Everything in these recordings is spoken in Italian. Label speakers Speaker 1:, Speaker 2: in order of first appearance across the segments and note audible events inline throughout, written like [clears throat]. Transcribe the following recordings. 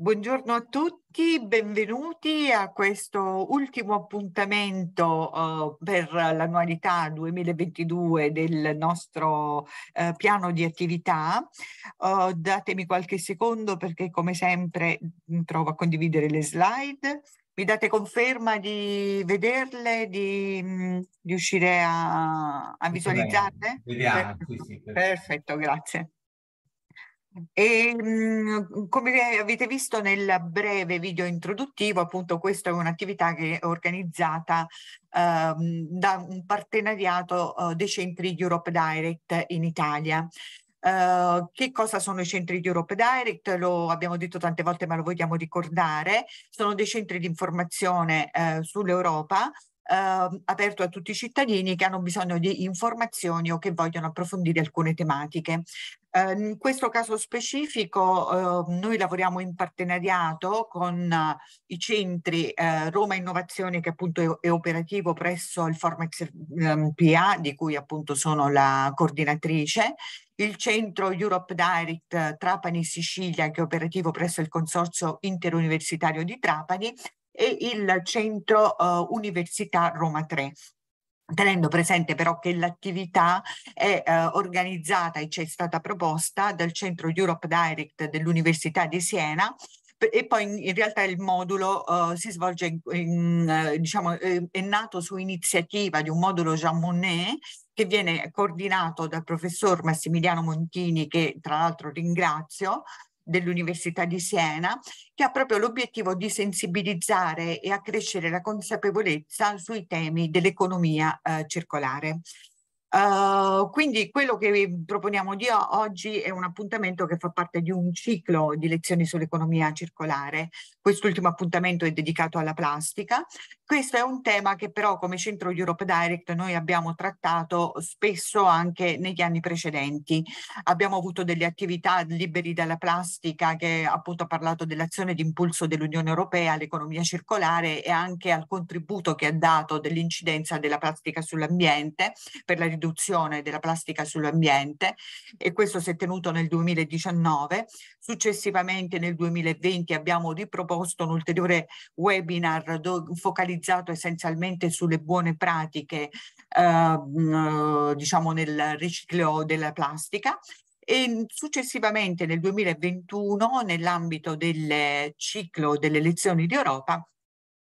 Speaker 1: Buongiorno a tutti, benvenuti a questo ultimo appuntamento uh, per l'annualità 2022 del nostro uh, piano di attività. Uh, datemi qualche secondo perché come sempre provo a condividere le slide. Mi date conferma di vederle, di riuscire a, a visualizzarle?
Speaker 2: Vediamo, sì, sì,
Speaker 1: perfetto. perfetto, grazie. E mh, come avete visto nel breve video introduttivo, appunto questa è un'attività che è organizzata uh, da un partenariato uh, dei centri Europe Direct in Italia. Uh, che cosa sono i centri di Europe Direct? Lo abbiamo detto tante volte ma lo vogliamo ricordare. Sono dei centri di informazione uh, sull'Europa Uh, aperto a tutti i cittadini che hanno bisogno di informazioni o che vogliono approfondire alcune tematiche. Uh, in questo caso specifico uh, noi lavoriamo in partenariato con uh, i centri eh, Roma Innovazione che appunto è, è operativo presso il Formex um, PA di cui appunto sono la coordinatrice, il centro Europe Direct Trapani Sicilia che è operativo presso il consorzio interuniversitario di Trapani e il centro Università Roma 3 tenendo presente però che l'attività è eh, organizzata e ci è stata proposta dal centro Europe Direct dell'Università di Siena e poi in, in realtà il modulo uh, si svolge in, in, uh, diciamo eh, è nato su iniziativa di un modulo Jean Monnet che viene coordinato dal professor Massimiliano Montini che tra l'altro ringrazio dell'Università di Siena, che ha proprio l'obiettivo di sensibilizzare e accrescere la consapevolezza sui temi dell'economia eh, circolare. Uh, quindi quello che vi proponiamo di oggi è un appuntamento che fa parte di un ciclo di lezioni sull'economia circolare. Quest'ultimo appuntamento è dedicato alla plastica. Questo è un tema che però come centro Europe Direct noi abbiamo trattato spesso anche negli anni precedenti. Abbiamo avuto delle attività liberi dalla plastica che appunto ha parlato dell'azione di impulso dell'Unione Europea all'economia circolare e anche al contributo che ha dato dell'incidenza della plastica sull'ambiente per la riduzione della plastica sull'ambiente e questo si è tenuto nel 2019. Successivamente nel 2020 abbiamo riproposto un ulteriore webinar focalizzato essenzialmente sulle buone pratiche eh, diciamo nel riciclo della plastica e successivamente nel 2021 nell'ambito del ciclo delle elezioni di Europa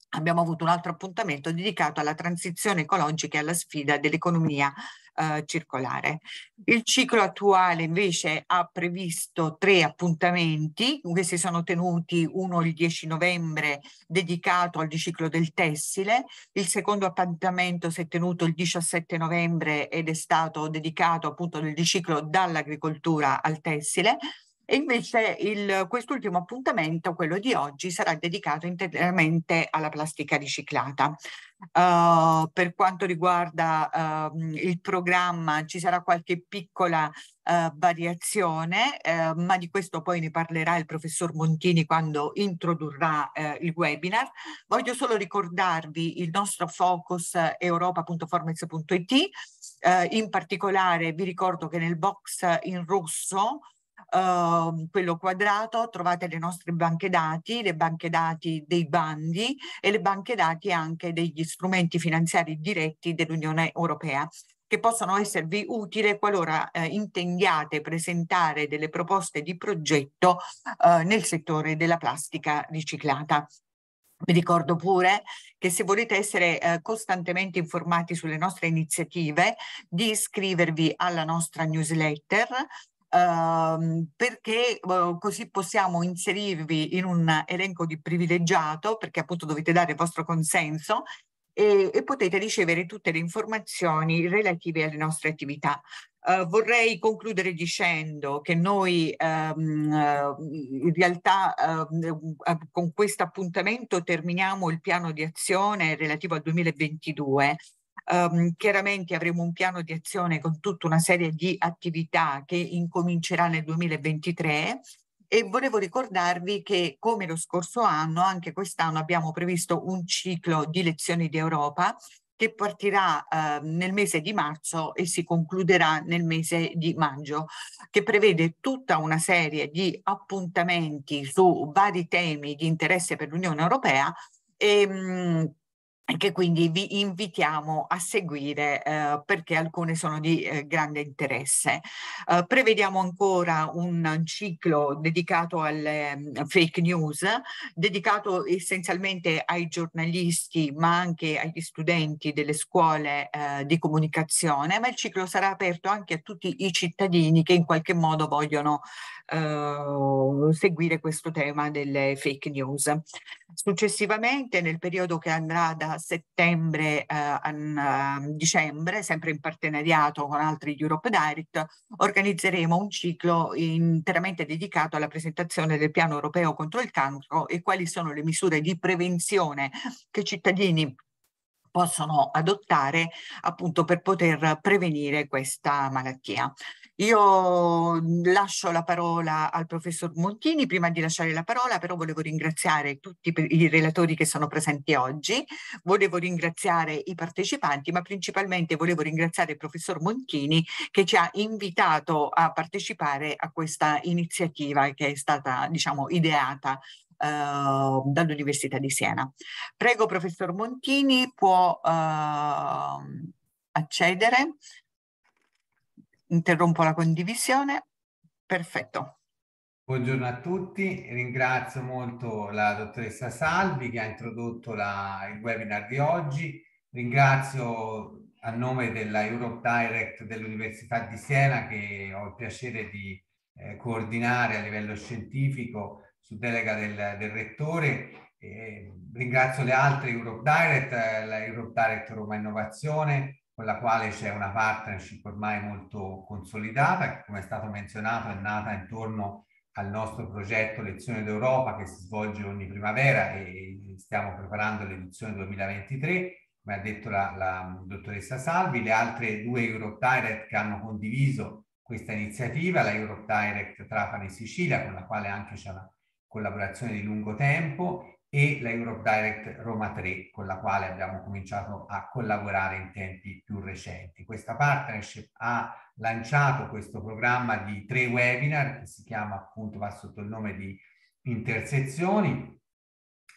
Speaker 1: abbiamo avuto un altro appuntamento dedicato alla transizione ecologica e alla sfida dell'economia eh, circolare. Il ciclo attuale invece ha previsto tre appuntamenti, questi sono tenuti uno il 10 novembre dedicato al ciclo del tessile, il secondo appuntamento si è tenuto il 17 novembre ed è stato dedicato appunto al ciclo dall'agricoltura al tessile, e invece quest'ultimo appuntamento, quello di oggi, sarà dedicato interamente alla plastica riciclata. Uh, per quanto riguarda uh, il programma ci sarà qualche piccola uh, variazione, ma di questo poi ne parlerà il professor Montini quando introdurrà il webinar. Voglio solo ricordarvi il nostro focus europa.formex.it, in particolare vi ricordo che nel box in rosso uh, quello quadrato trovate le nostre banche dati, le banche dati dei bandi e le banche dati anche degli strumenti finanziari diretti dell'Unione Europea che possono esservi utili qualora eh, intendiate presentare delle proposte di progetto eh, nel settore della plastica riciclata. Vi ricordo pure che se volete essere eh, costantemente informati sulle nostre iniziative, di iscrivervi alla nostra newsletter Uh, perché uh, così possiamo inserirvi in un elenco di privilegiato, perché appunto dovete dare il vostro consenso e, e potete ricevere tutte le informazioni relative alle nostre attività. Uh, vorrei concludere dicendo che noi um, in realtà uh, con questo appuntamento terminiamo il piano di azione relativo al 2022 Um, chiaramente avremo un piano di azione con tutta una serie di attività che incomincerà nel 2023 e volevo ricordarvi che come lo scorso anno, anche quest'anno abbiamo previsto un ciclo di lezioni di Europa che partirà eh, nel mese di marzo e si concluderà nel mese di maggio, che prevede tutta una serie di appuntamenti su vari temi di interesse per l'Unione Europea e, mh, mm, che quindi vi invitiamo a seguire eh, perché alcune sono di eh, grande interesse. Eh, prevediamo ancora un ciclo dedicato alle um, fake news, dedicato essenzialmente ai giornalisti ma anche agli studenti delle scuole eh, di comunicazione, ma il ciclo sarà aperto anche a tutti i cittadini che in qualche modo vogliono eh, seguire questo tema delle fake news. Successivamente, nel periodo che andrà da settembre eh, a dicembre, sempre in partenariato con altri Europe Direct, organizzeremo un ciclo interamente dedicato alla presentazione del piano europeo contro il cancro e quali sono le misure di prevenzione che i cittadini possono adottare appunto per poter prevenire questa malattia. Io lascio la parola al professor Montini. Prima di lasciare la parola però volevo ringraziare tutti i relatori che sono presenti oggi, volevo ringraziare i partecipanti, ma principalmente volevo ringraziare il professor Montini che ci ha invitato a partecipare a questa iniziativa che è stata diciamo ideata Uh, dall'Università di Siena. Prego, professor Montini, può uh, accedere. Interrompo la condivisione. Perfetto.
Speaker 2: Buongiorno a tutti, ringrazio molto la dottoressa Salvi che ha introdotto la, il webinar di oggi. Ringrazio a nome della Europe Direct dell'Università di Siena che ho il piacere di eh, coordinare a livello scientifico su delega del, del rettore. Eh, ringrazio le altre Europe Direct, eh, la Europe Direct Roma Innovazione, con la quale c'è una partnership ormai molto consolidata, che come è stato menzionato è nata intorno al nostro progetto Lezione d'Europa che si svolge ogni primavera e stiamo preparando l'edizione 2023, come ha detto la, la dottoressa Salvi, le altre due Europe Direct che hanno condiviso questa iniziativa, la Europe Direct Trapani Sicilia, con la quale anche c'è una collaborazione di lungo tempo, e la Europe Direct Roma 3 con la quale abbiamo cominciato a collaborare in tempi più recenti. Questa partnership ha lanciato questo programma di tre webinar che si chiama appunto, va sotto il nome di intersezioni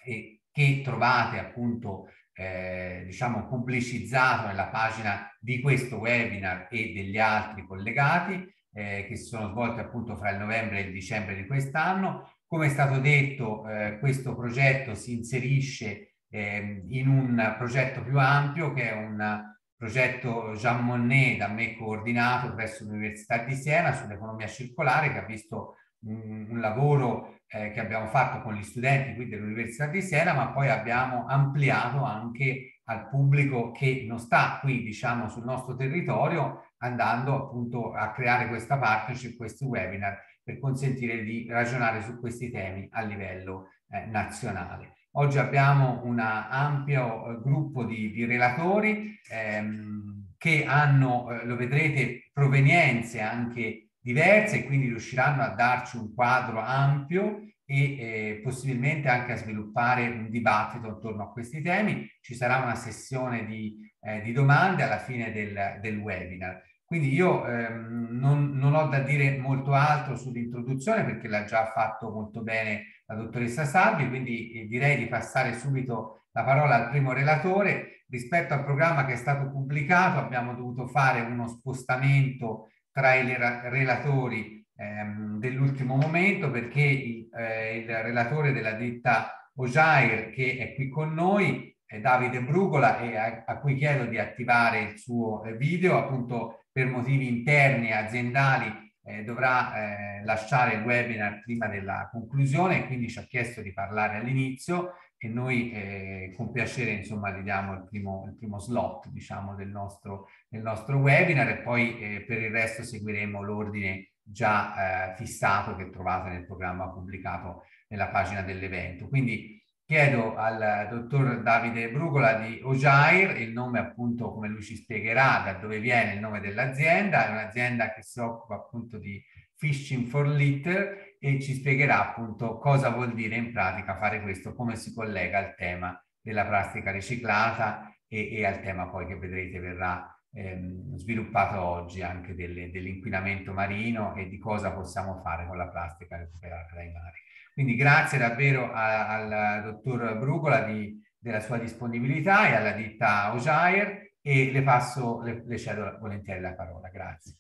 Speaker 2: e che trovate appunto eh, diciamo pubblicizzato nella pagina di questo webinar e degli altri collegati eh, che si sono svolti appunto fra il novembre e il dicembre di quest'anno come è stato detto, eh, questo progetto si inserisce eh, in un progetto più ampio che è un progetto Jean Monnet da me coordinato presso l'Università di Siena sull'economia circolare che ha visto un, un lavoro eh, che abbiamo fatto con gli studenti qui dell'Università di Siena ma poi abbiamo ampliato anche al pubblico che non sta qui diciamo sul nostro territorio andando appunto a creare questa partnership, questi webinar per consentire di ragionare su questi temi a livello eh, nazionale. Oggi abbiamo un ampio eh, gruppo di, di relatori ehm, che hanno, eh, lo vedrete, provenienze anche diverse e quindi riusciranno a darci un quadro ampio e eh, possibilmente anche a sviluppare un dibattito attorno a questi temi. Ci sarà una sessione di, eh, di domande alla fine del, del webinar. Quindi io ehm, non, non, ho da dire molto altro sull'introduzione perché l'ha già fatto molto bene la dottoressa Salvi, quindi eh, direi di passare subito la parola al primo relatore. Rispetto al programma che è stato pubblicato abbiamo dovuto fare uno spostamento tra i relatori ehm, dell'ultimo momento perché il, eh, il relatore della ditta Ojair che è qui con noi è Davide Brugola e a, a cui chiedo di attivare il suo eh, video appunto per motivi interni aziendali eh, dovrà eh, lasciare il webinar prima della conclusione quindi ci ha chiesto di parlare all'inizio e noi eh, con piacere insomma gli diamo il primo, il primo slot diciamo del nostro, del nostro webinar e poi eh, per il resto seguiremo l'ordine già eh, fissato che trovate nel programma pubblicato nella pagina dell'evento. Quindi chiedo al dottor Davide Brugola di Ojair, il nome appunto come lui ci spiegherà da dove viene il nome dell'azienda, è un'azienda che si occupa appunto di fishing for litter e ci spiegherà appunto cosa vuol dire in pratica fare questo, come si collega al tema della plastica riciclata e, e al tema poi che vedrete verrà ehm, sviluppato oggi anche dell'inquinamento marino e di cosa possiamo fare con la plastica recuperata dai mari. Quindi grazie davvero al dottor Brugola di, della sua disponibilità e alla ditta Ojair e le passo, le, le cedo volentieri la parola. Grazie.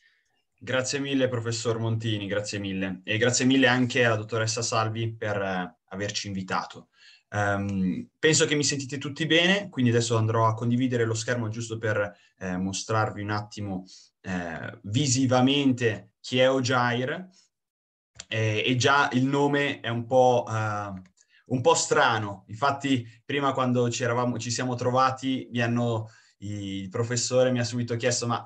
Speaker 3: Grazie mille professor Montini, grazie mille. E grazie mille anche alla dottoressa Salvi per eh, averci invitato. Um, penso che mi sentite tutti bene, quindi adesso andrò a condividere lo schermo giusto per eh, mostrarvi un attimo eh, visivamente chi è Ojair eh, e già il nome è un po', uh, un po', strano. Infatti prima quando ci, eravamo, ci siamo trovati hanno, il professore mi ha subito chiesto ma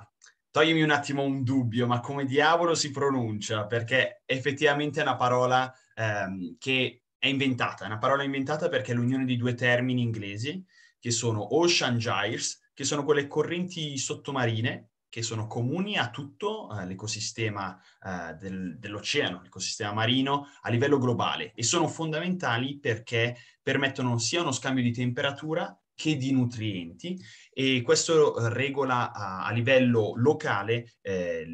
Speaker 3: toglimi un attimo un dubbio, ma come diavolo si pronuncia? Perché effettivamente è una parola ehm, che è inventata, è una parola inventata perché è l'unione di due termini inglesi che sono ocean gyres, che sono quelle correnti sottomarine che sono comuni a tutto uh, l'ecosistema uh, del, dell'oceano, l'ecosistema marino a livello globale e sono fondamentali perché permettono sia uno scambio di temperatura che di nutrienti e questo regola a, a livello locale eh,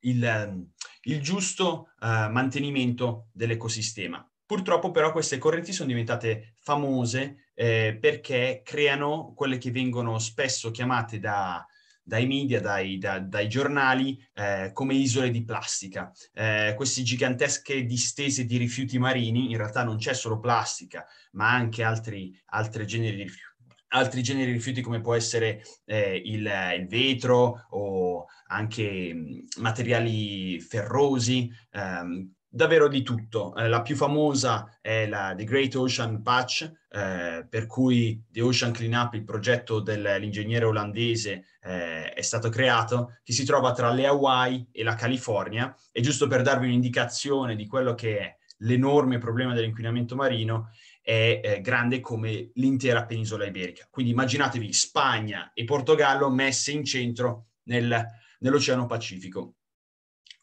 Speaker 3: il, il, giusto uh, mantenimento dell'ecosistema. Purtroppo però queste correnti sono diventate famose eh, perché creano quelle che vengono spesso chiamate da, dai media, dai, da, dai giornali, eh, come isole di plastica. Eh, queste gigantesche distese di rifiuti marini, in realtà non c'è solo plastica, ma anche altri, altri generi di rifiuti altri generi di rifiuti come può essere eh, il, il, vetro o anche materiali ferrosi, ehm, davvero di tutto. Eh, la più famosa è la The Great Ocean Patch, eh, per cui The Ocean Cleanup, il progetto dell'ingegnere olandese, eh, è stato creato, che si trova tra le Hawaii e la California. E giusto per darvi un'indicazione di quello che è l'enorme problema dell'inquinamento marino, è eh, grande come l'intera penisola iberica. Quindi immaginatevi Spagna e Portogallo messe in centro nel, nell'Oceano Pacifico.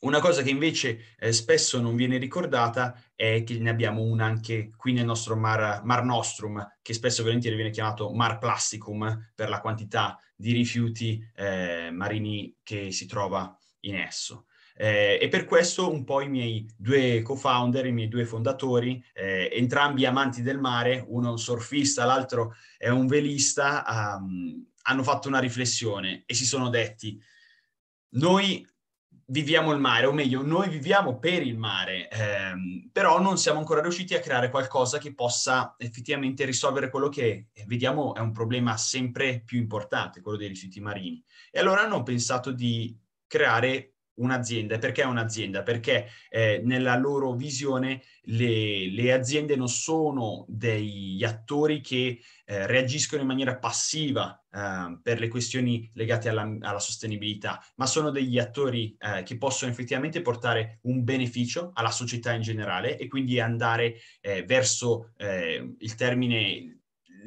Speaker 3: Una cosa che invece eh, spesso non viene ricordata è che ne abbiamo una anche qui nel nostro mar, mar Nostrum, che spesso e volentieri viene chiamato Mar Plasticum per la quantità di rifiuti eh, marini che si trova in esso. Eh, e per questo un po' i miei due co-founder, i miei due fondatori, eh, entrambi amanti del mare, uno è un surfista, l'altro è un velista, um, hanno fatto una riflessione e si sono detti, noi viviamo il mare, o meglio, noi viviamo per il mare, ehm, però non siamo ancora riusciti a creare qualcosa che possa effettivamente risolvere quello che eh, vediamo è un problema sempre più importante, quello dei rifiuti marini. E allora hanno pensato di creare un'azienda. Perché un'azienda? Perché eh, nella loro visione le, le, aziende non sono degli attori che eh, reagiscono in maniera passiva eh, per le questioni legate alla, alla, sostenibilità, ma sono degli attori eh, che possono effettivamente portare un beneficio alla società in generale e quindi andare eh, verso eh, il termine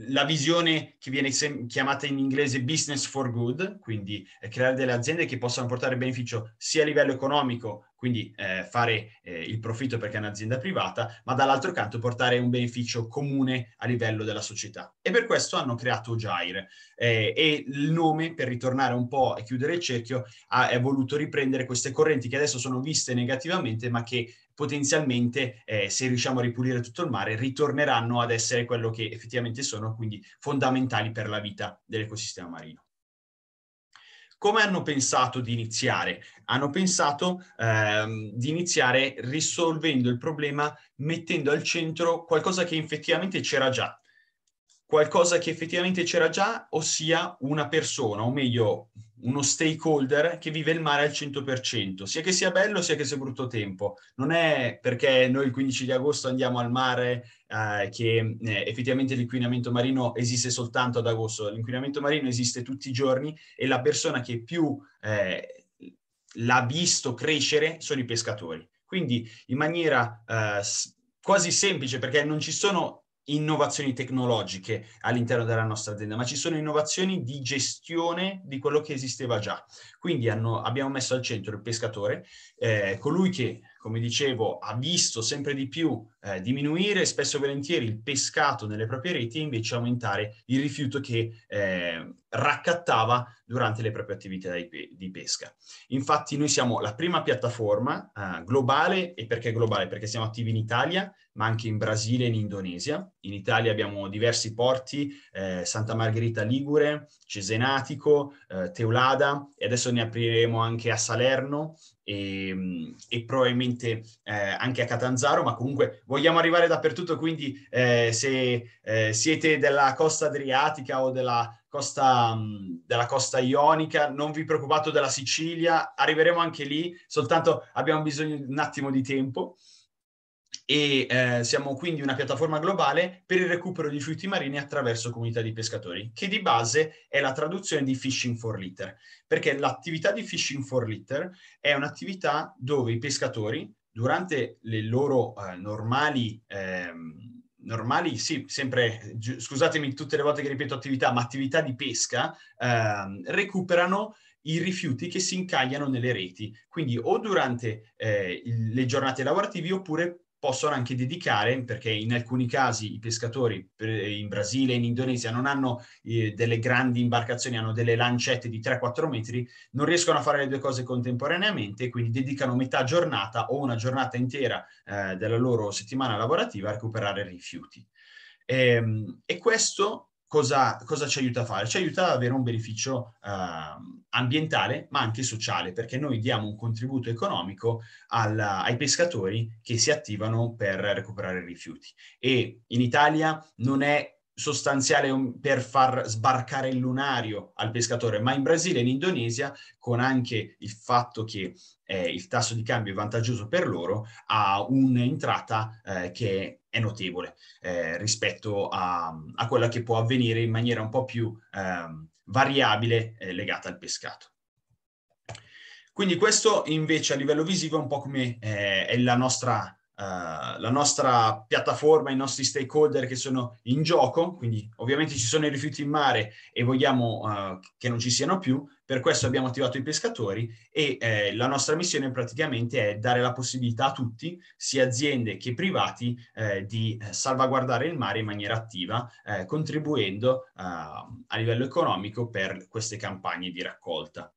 Speaker 3: la visione che viene chiamata in inglese business for good, quindi eh, creare delle aziende che possano portare beneficio sia a livello economico, quindi eh, fare eh, il profitto perché è un'azienda privata, ma dall'altro canto portare un beneficio comune a livello della società. E per questo hanno creato Gire eh, e il nome, per ritornare un po' e chiudere il cerchio, ha, è voluto riprendere queste correnti che adesso sono viste negativamente, ma che potenzialmente, eh, se riusciamo a ripulire tutto il mare, ritorneranno ad essere quello che effettivamente sono, quindi fondamentali per la vita dell'ecosistema marino. Come hanno pensato di iniziare? Hanno pensato ehm, di iniziare risolvendo il problema mettendo al centro qualcosa che effettivamente c'era già, qualcosa che effettivamente c'era già, ossia una persona, o meglio uno stakeholder che vive il mare al 100%, sia che sia bello sia che sia brutto tempo. Non è perché noi il 15 di agosto andiamo al mare eh, che eh, effettivamente l'inquinamento marino esiste soltanto ad agosto, l'inquinamento marino esiste tutti i giorni e la persona che più eh, l'ha visto crescere sono i pescatori. Quindi in maniera eh, quasi semplice, perché non ci sono innovazioni tecnologiche all'interno della nostra azienda, ma ci sono innovazioni di gestione di quello che esisteva già. Quindi hanno, abbiamo messo al centro il pescatore, eh, colui che come dicevo, ha visto sempre di più eh, diminuire spesso e volentieri il pescato nelle proprie reti e invece aumentare il rifiuto che eh, raccattava durante le proprie attività di, di, pesca. Infatti noi siamo la prima piattaforma eh, globale, e perché globale? Perché siamo attivi in Italia, ma anche in Brasile e in Indonesia. In Italia abbiamo diversi porti, eh, Santa Margherita Ligure, Cesenatico, eh, Teulada e adesso ne apriremo anche a Salerno e, e probabilmente eh, anche a Catanzaro, ma comunque vogliamo arrivare dappertutto, quindi eh, se eh, siete della costa adriatica o della costa, della costa ionica, non vi preoccupate della Sicilia, arriveremo anche lì, soltanto abbiamo bisogno di un attimo di tempo e eh, siamo quindi una piattaforma globale per il recupero di rifiuti marini attraverso comunità di pescatori, che di base è la traduzione di Fishing for Litter, perché l'attività di Fishing for Litter è un'attività dove i pescatori, durante le loro eh, normali... Ehm, normali, sì, sempre, scusatemi tutte le volte che ripeto attività, ma attività di pesca, ehm, recuperano i rifiuti che si incagliano nelle reti. Quindi o durante eh, le giornate lavorative oppure possono anche dedicare, perché in alcuni casi i pescatori in Brasile e in Indonesia non hanno eh, delle grandi imbarcazioni, hanno delle lancette di 3-4 metri, non riescono a fare le due cose contemporaneamente, quindi dedicano metà giornata o una giornata intera eh, della loro settimana lavorativa a recuperare rifiuti. E, ehm, e questo cosa, cosa, ci aiuta a fare? Ci aiuta ad avere un beneficio uh, ambientale, ma anche sociale, perché noi diamo un contributo economico al, ai pescatori che si attivano per recuperare rifiuti. E in Italia non è sostanziale per far sbarcare il lunario al pescatore, ma in Brasile e in Indonesia, con anche il fatto che eh, il tasso di cambio è vantaggioso per loro, ha un'entrata eh, che è notevole eh, rispetto a, a, quella che può avvenire in maniera un po' più ehm, variabile eh, legata al pescato. Quindi questo invece a livello visivo è un po' come eh, è la nostra Uh, la nostra piattaforma, i nostri stakeholder che sono in gioco, quindi ovviamente ci sono i rifiuti in mare e vogliamo uh, che non ci siano più, per questo abbiamo attivato i pescatori e eh, la nostra missione praticamente è dare la possibilità a tutti, sia aziende che privati, eh, di salvaguardare il mare in maniera attiva, eh, contribuendo a livello economico per queste campagne di raccolta.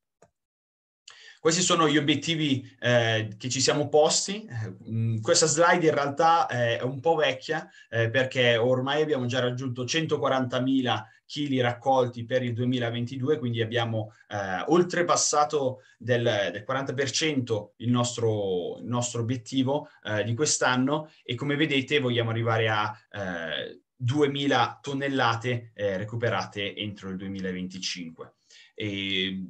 Speaker 3: Questi sono gli obiettivi eh, che ci siamo posti. Mm, questa slide in realtà è un po' vecchia eh, perché ormai abbiamo già raggiunto 140.000 chili raccolti per il 2022, quindi abbiamo eh, oltrepassato del, del 40% il nostro, il nostro obiettivo eh, di quest'anno e come vedete vogliamo arrivare a 2.000 eh, tonnellate eh, recuperate entro il 2025. E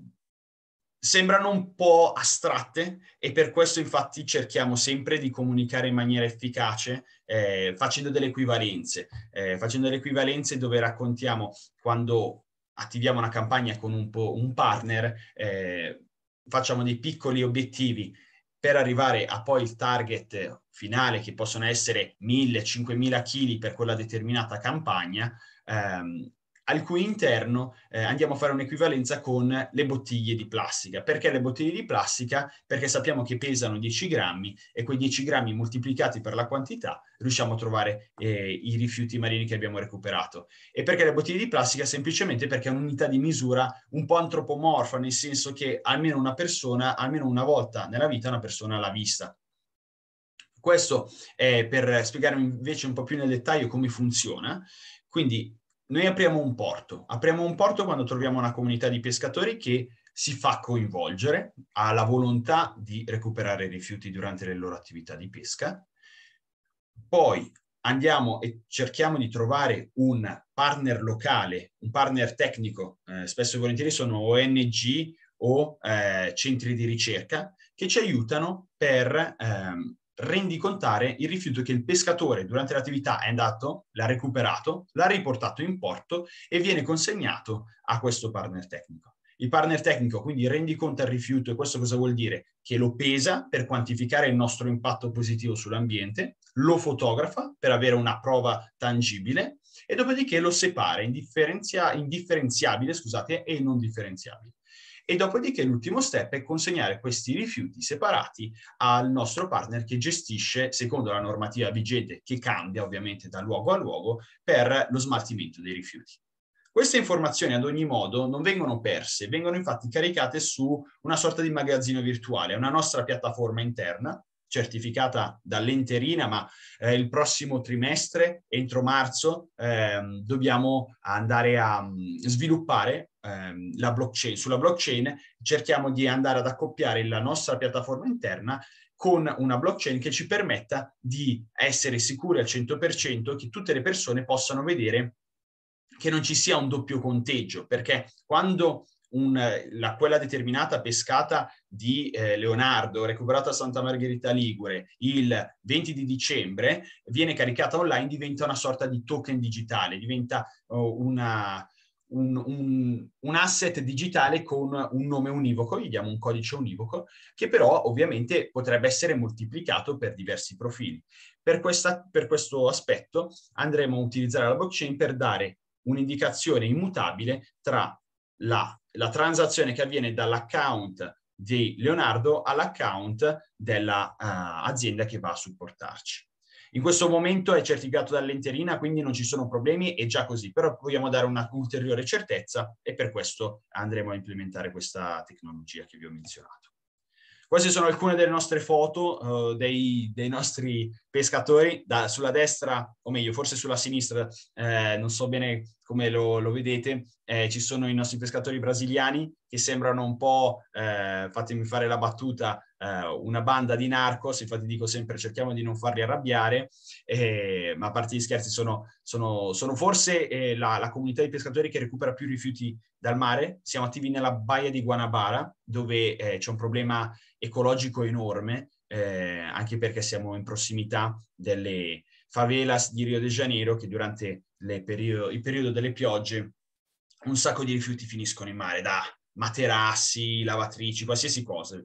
Speaker 3: sembrano un po' astratte e per questo infatti cerchiamo sempre di comunicare in maniera efficace eh, facendo delle equivalenze, eh, facendo delle equivalenze dove raccontiamo quando attiviamo una campagna con un, po', un partner, eh, facciamo dei piccoli obiettivi per arrivare a poi il target finale che possono essere 1000-5000 kg per quella determinata campagna, ehm, al cui interno eh, andiamo a fare un'equivalenza con le bottiglie di plastica. Perché le bottiglie di plastica? Perché sappiamo che pesano 10 grammi e quei 10 grammi moltiplicati per la quantità riusciamo a trovare eh, i rifiuti marini che abbiamo recuperato. E perché le bottiglie di plastica? Semplicemente perché è un'unità di misura un po' antropomorfa, nel senso che almeno una persona, almeno una volta nella vita, una persona l'ha vista. Questo è per spiegarvi invece un po' più nel dettaglio come funziona. Quindi noi apriamo un porto. Apriamo un porto quando troviamo una comunità di pescatori che si fa coinvolgere, ha la volontà di recuperare rifiuti durante le loro attività di pesca. Poi andiamo e cerchiamo di trovare un partner locale, un partner tecnico, eh, spesso e volentieri sono ONG o eh, centri di ricerca, che ci aiutano per ehm, rendicontare il rifiuto che il pescatore durante l'attività è andato, l'ha recuperato, l'ha riportato in porto e viene consegnato a questo partner tecnico. Il partner tecnico quindi rendiconta il rifiuto e questo cosa vuol dire? Che lo pesa per quantificare il nostro impatto positivo sull'ambiente, lo fotografa per avere una prova tangibile e dopodiché lo separa in, differenzia- in differenziabile scusate, e non differenziabile. E dopodiché l'ultimo step è consegnare questi rifiuti separati al nostro partner che gestisce, secondo la normativa vigente, che cambia ovviamente da luogo a luogo, per lo smaltimento dei rifiuti. Queste informazioni ad ogni modo non vengono perse, vengono infatti caricate su una sorta di magazzino virtuale, una nostra piattaforma interna certificata dall'Enterina, ma eh, il prossimo trimestre, entro marzo, eh, dobbiamo andare a mh, mm, sviluppare eh, la blockchain. Sulla blockchain cerchiamo di andare ad accoppiare la nostra piattaforma interna con una blockchain che ci permetta di essere sicuri al 100% che tutte le persone possano vedere che non ci sia un doppio conteggio, perché quando un, la, quella determinata pescata di eh, Leonardo, recuperata a Santa Margherita Ligure il 20 di dicembre, viene caricata online, diventa una sorta di token digitale, diventa oh, una, un, un, un, asset digitale con un nome univoco, gli diamo un codice univoco, che però ovviamente potrebbe essere moltiplicato per diversi profili. Per, questa, per questo aspetto andremo a utilizzare la blockchain per dare un'indicazione immutabile tra la, la transazione che avviene dall'account di Leonardo all'account dell'azienda uh, che va a supportarci. In questo momento è certificato dall'enterina, quindi non ci sono problemi, è già così, però vogliamo dare una ulteriore certezza e per questo andremo a implementare questa tecnologia che vi ho menzionato. Queste sono alcune delle nostre foto uh, dei, dei, nostri pescatori, da, sulla destra, o meglio, forse sulla sinistra, eh, non so bene come lo, lo vedete, eh, ci sono i nostri pescatori brasiliani che sembrano un po', eh, fatemi fare la battuta, eh, una banda di narcos, infatti dico sempre cerchiamo di non farli arrabbiare, eh, ma a parte gli scherzi sono, sono, sono forse eh, la, la, comunità di pescatori che recupera più rifiuti dal mare, siamo attivi nella baia di Guanabara dove eh, c'è un problema ecologico enorme, anche perché siamo in prossimità delle favelas di Rio de Janeiro che durante periodo, il periodo delle piogge un sacco di rifiuti finiscono in mare, da materassi, lavatrici, qualsiasi cosa.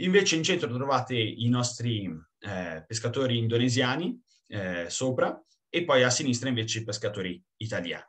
Speaker 3: Invece in centro trovate i nostri eh, pescatori indonesiani eh, sopra e poi a sinistra invece i pescatori italiani.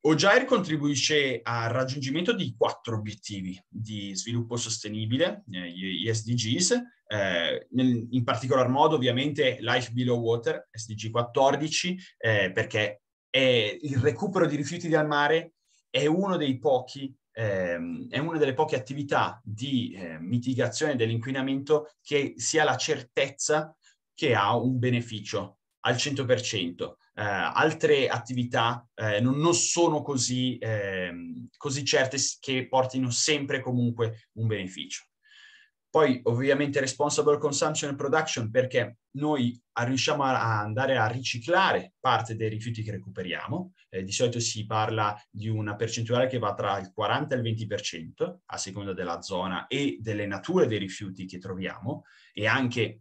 Speaker 3: Ojair contribuisce al raggiungimento di quattro obiettivi di sviluppo sostenibile, eh, gli SDGs, eh, nel, in particolar modo ovviamente Life Below Water, SDG 14, eh, perché il recupero di rifiuti dal mare è uno dei pochi ehm, è una delle poche attività di eh, mitigazione dell'inquinamento che si ha la certezza che ha un beneficio al 100%. Eh, altre attività eh, non, non, sono così, ehm, così certe che portino sempre comunque un beneficio. Poi ovviamente responsible consumption and production perché noi riusciamo a andare a riciclare parte dei rifiuti che recuperiamo. Eh, di solito si parla di una percentuale che va tra il 40 e il 20% a seconda della zona e delle nature dei rifiuti che troviamo e anche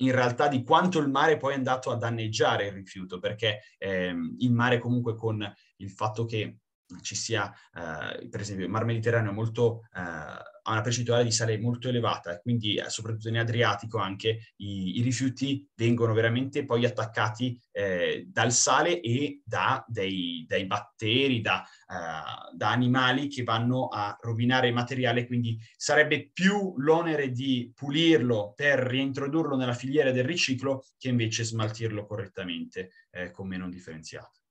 Speaker 3: in realtà di quanto il mare poi è andato a danneggiare il rifiuto perché ehm, il mare comunque con il fatto che ci sia, eh, per esempio, il Mar Mediterraneo molto, eh, ha una percentuale di sale molto elevata e quindi eh, soprattutto in Adriatico anche i, i, rifiuti vengono veramente poi attaccati eh, dal sale e da dei, dai batteri, da, eh, da, animali che vanno a rovinare il materiale, quindi sarebbe più l'onere di pulirlo per reintrodurlo nella filiera del riciclo che invece smaltirlo correttamente eh, con meno differenziato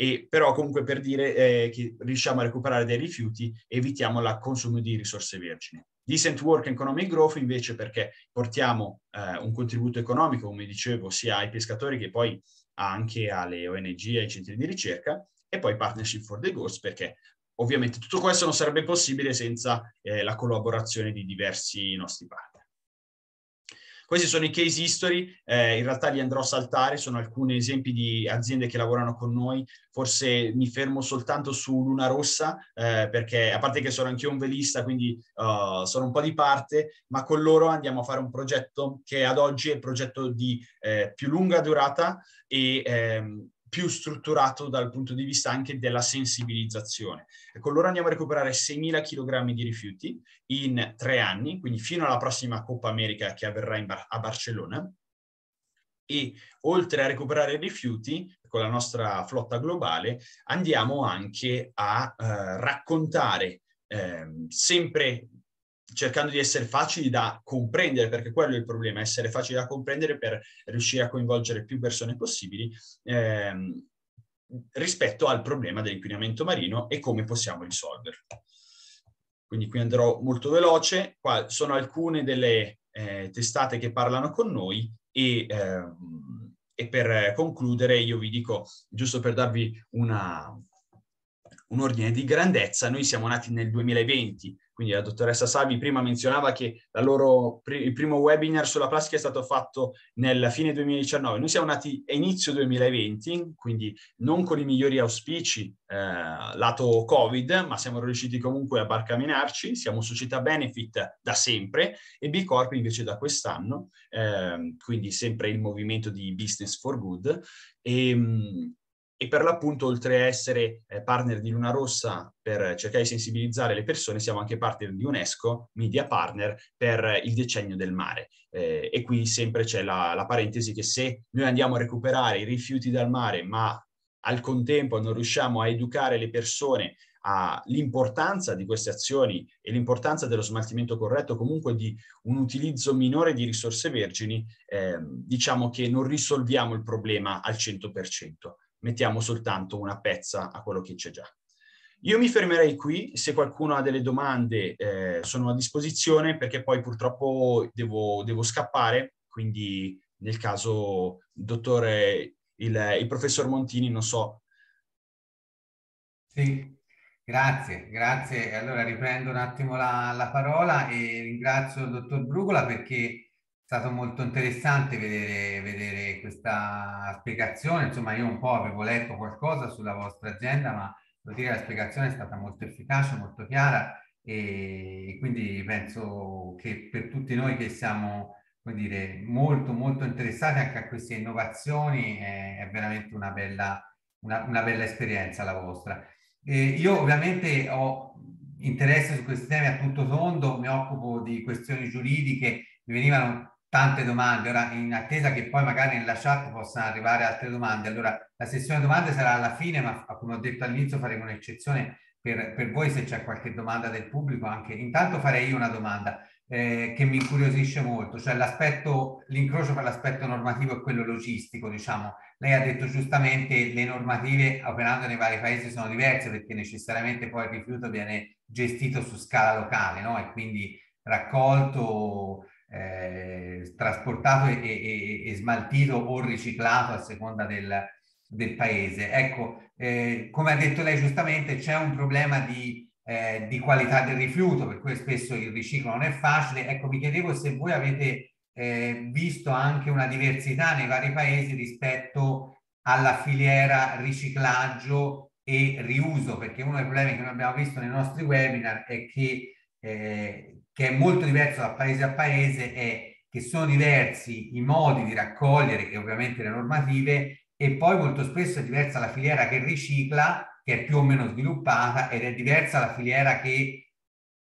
Speaker 3: e però comunque per dire eh, che riusciamo a recuperare dei rifiuti evitiamo il consumo di risorse vergini. Decent Work Economic Growth invece perché portiamo eh, un contributo economico, come dicevo, sia ai pescatori che poi anche alle ONG, ai centri di ricerca e poi Partnership for the Goals perché ovviamente tutto questo non sarebbe possibile senza eh, la collaborazione di diversi nostri partner. Questi sono i case history, eh, in realtà li andrò a saltare, sono alcuni esempi di aziende che lavorano con noi, forse mi fermo soltanto su Luna Rossa, eh, perché a parte che sono anch'io un velista, quindi uh, sono un po' di parte, ma con loro andiamo a fare un progetto che ad oggi è il progetto di eh, più lunga durata e ehm, più strutturato dal punto di vista anche della sensibilizzazione. Ecco, allora andiamo a recuperare 6.000 kg di rifiuti in tre anni, quindi fino alla prossima Coppa America che avverrà Bar- a Barcellona. E oltre a recuperare rifiuti, con la nostra flotta globale, andiamo anche a eh, raccontare eh, sempre cercando di essere facili da comprendere, perché quello è il problema, essere facili da comprendere per riuscire a coinvolgere più persone possibili ehm, rispetto al problema dell'inquinamento marino e come possiamo risolverlo. Quindi qui andrò molto veloce, qua sono alcune delle eh, testate che parlano con noi e, ehm, e per concludere io vi dico, giusto per darvi una, un ordine di grandezza, noi siamo nati nel 2020, quindi la dottoressa Salvi prima menzionava che loro, il primo webinar sulla plastica è stato fatto nel fine 2019. Noi siamo nati a inizio 2020, quindi non con i migliori auspici eh, lato Covid, ma siamo riusciti comunque a barcamenarci. Siamo società benefit da sempre e B Corp invece da quest'anno, eh, quindi sempre il movimento di Business for Good. E, e per l'appunto, oltre a essere eh, partner di Luna Rossa per cercare di sensibilizzare le persone, siamo anche partner di UNESCO, media partner per il decennio del mare. Eh, e qui sempre c'è la, la parentesi che se noi andiamo a recuperare i rifiuti dal mare, ma al contempo non riusciamo a educare le persone all'importanza di queste azioni e l'importanza dello smaltimento corretto, comunque di un utilizzo minore di risorse vergini, eh, diciamo che non risolviamo il problema al 100% mettiamo soltanto una pezza a quello che c'è già. Io mi fermerei qui, se qualcuno ha delle domande eh, sono a disposizione perché poi purtroppo devo, devo scappare, quindi nel caso, dottore, il, il professor Montini, non so.
Speaker 2: Sì, grazie, grazie. Allora riprendo un attimo la, la parola e ringrazio il dottor Brugola perché stato molto interessante vedere, vedere, questa spiegazione. Insomma, io un po' avevo letto qualcosa sulla vostra azienda, ma devo dire che la spiegazione è stata molto efficace, molto chiara e quindi penso che per tutti noi che siamo come dire, molto molto interessati anche a queste innovazioni è, è veramente una bella, una, una bella esperienza la vostra. E io ovviamente ho interesse su questi temi a tutto tondo, mi occupo di questioni giuridiche, mi venivano tante domande, ora in attesa che poi magari nella chat possano arrivare altre domande. Allora la sessione domande sarà alla fine, ma come ho detto all'inizio faremo un'eccezione per, per, voi se c'è qualche domanda del pubblico anche. Intanto farei io una domanda eh, che mi incuriosisce molto, cioè l'aspetto, l'incrocio per l'aspetto normativo e quello logistico, diciamo. Lei ha detto giustamente le normative operando nei vari paesi sono diverse perché necessariamente poi il rifiuto viene gestito su scala locale, no? E quindi raccolto eh, trasportato e, e, e, smaltito o riciclato a seconda del, del paese. Ecco, eh, come ha detto lei giustamente, c'è un problema di, eh, di, qualità del rifiuto, per cui spesso il riciclo non è facile. Ecco, mi chiedevo se voi avete eh, visto anche una diversità nei vari paesi rispetto alla filiera riciclaggio e riuso, perché uno dei problemi che noi abbiamo visto nei nostri webinar è che eh, che è molto diverso da paese a paese, è che sono diversi i modi di raccogliere e ovviamente le normative e poi molto spesso è diversa la filiera che ricicla, che è più o meno sviluppata, ed è diversa la filiera che,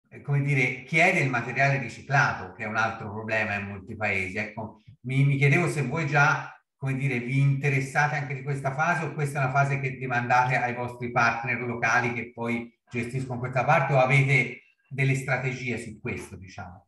Speaker 2: eh, come dire, chiede il materiale riciclato, che è un altro problema in molti paesi. Ecco, mi, mi chiedevo se voi già, come dire, vi interessate anche di questa fase o questa è una fase che demandate ai vostri partner locali che poi gestiscono questa parte o avete delle strategie su questo, diciamo.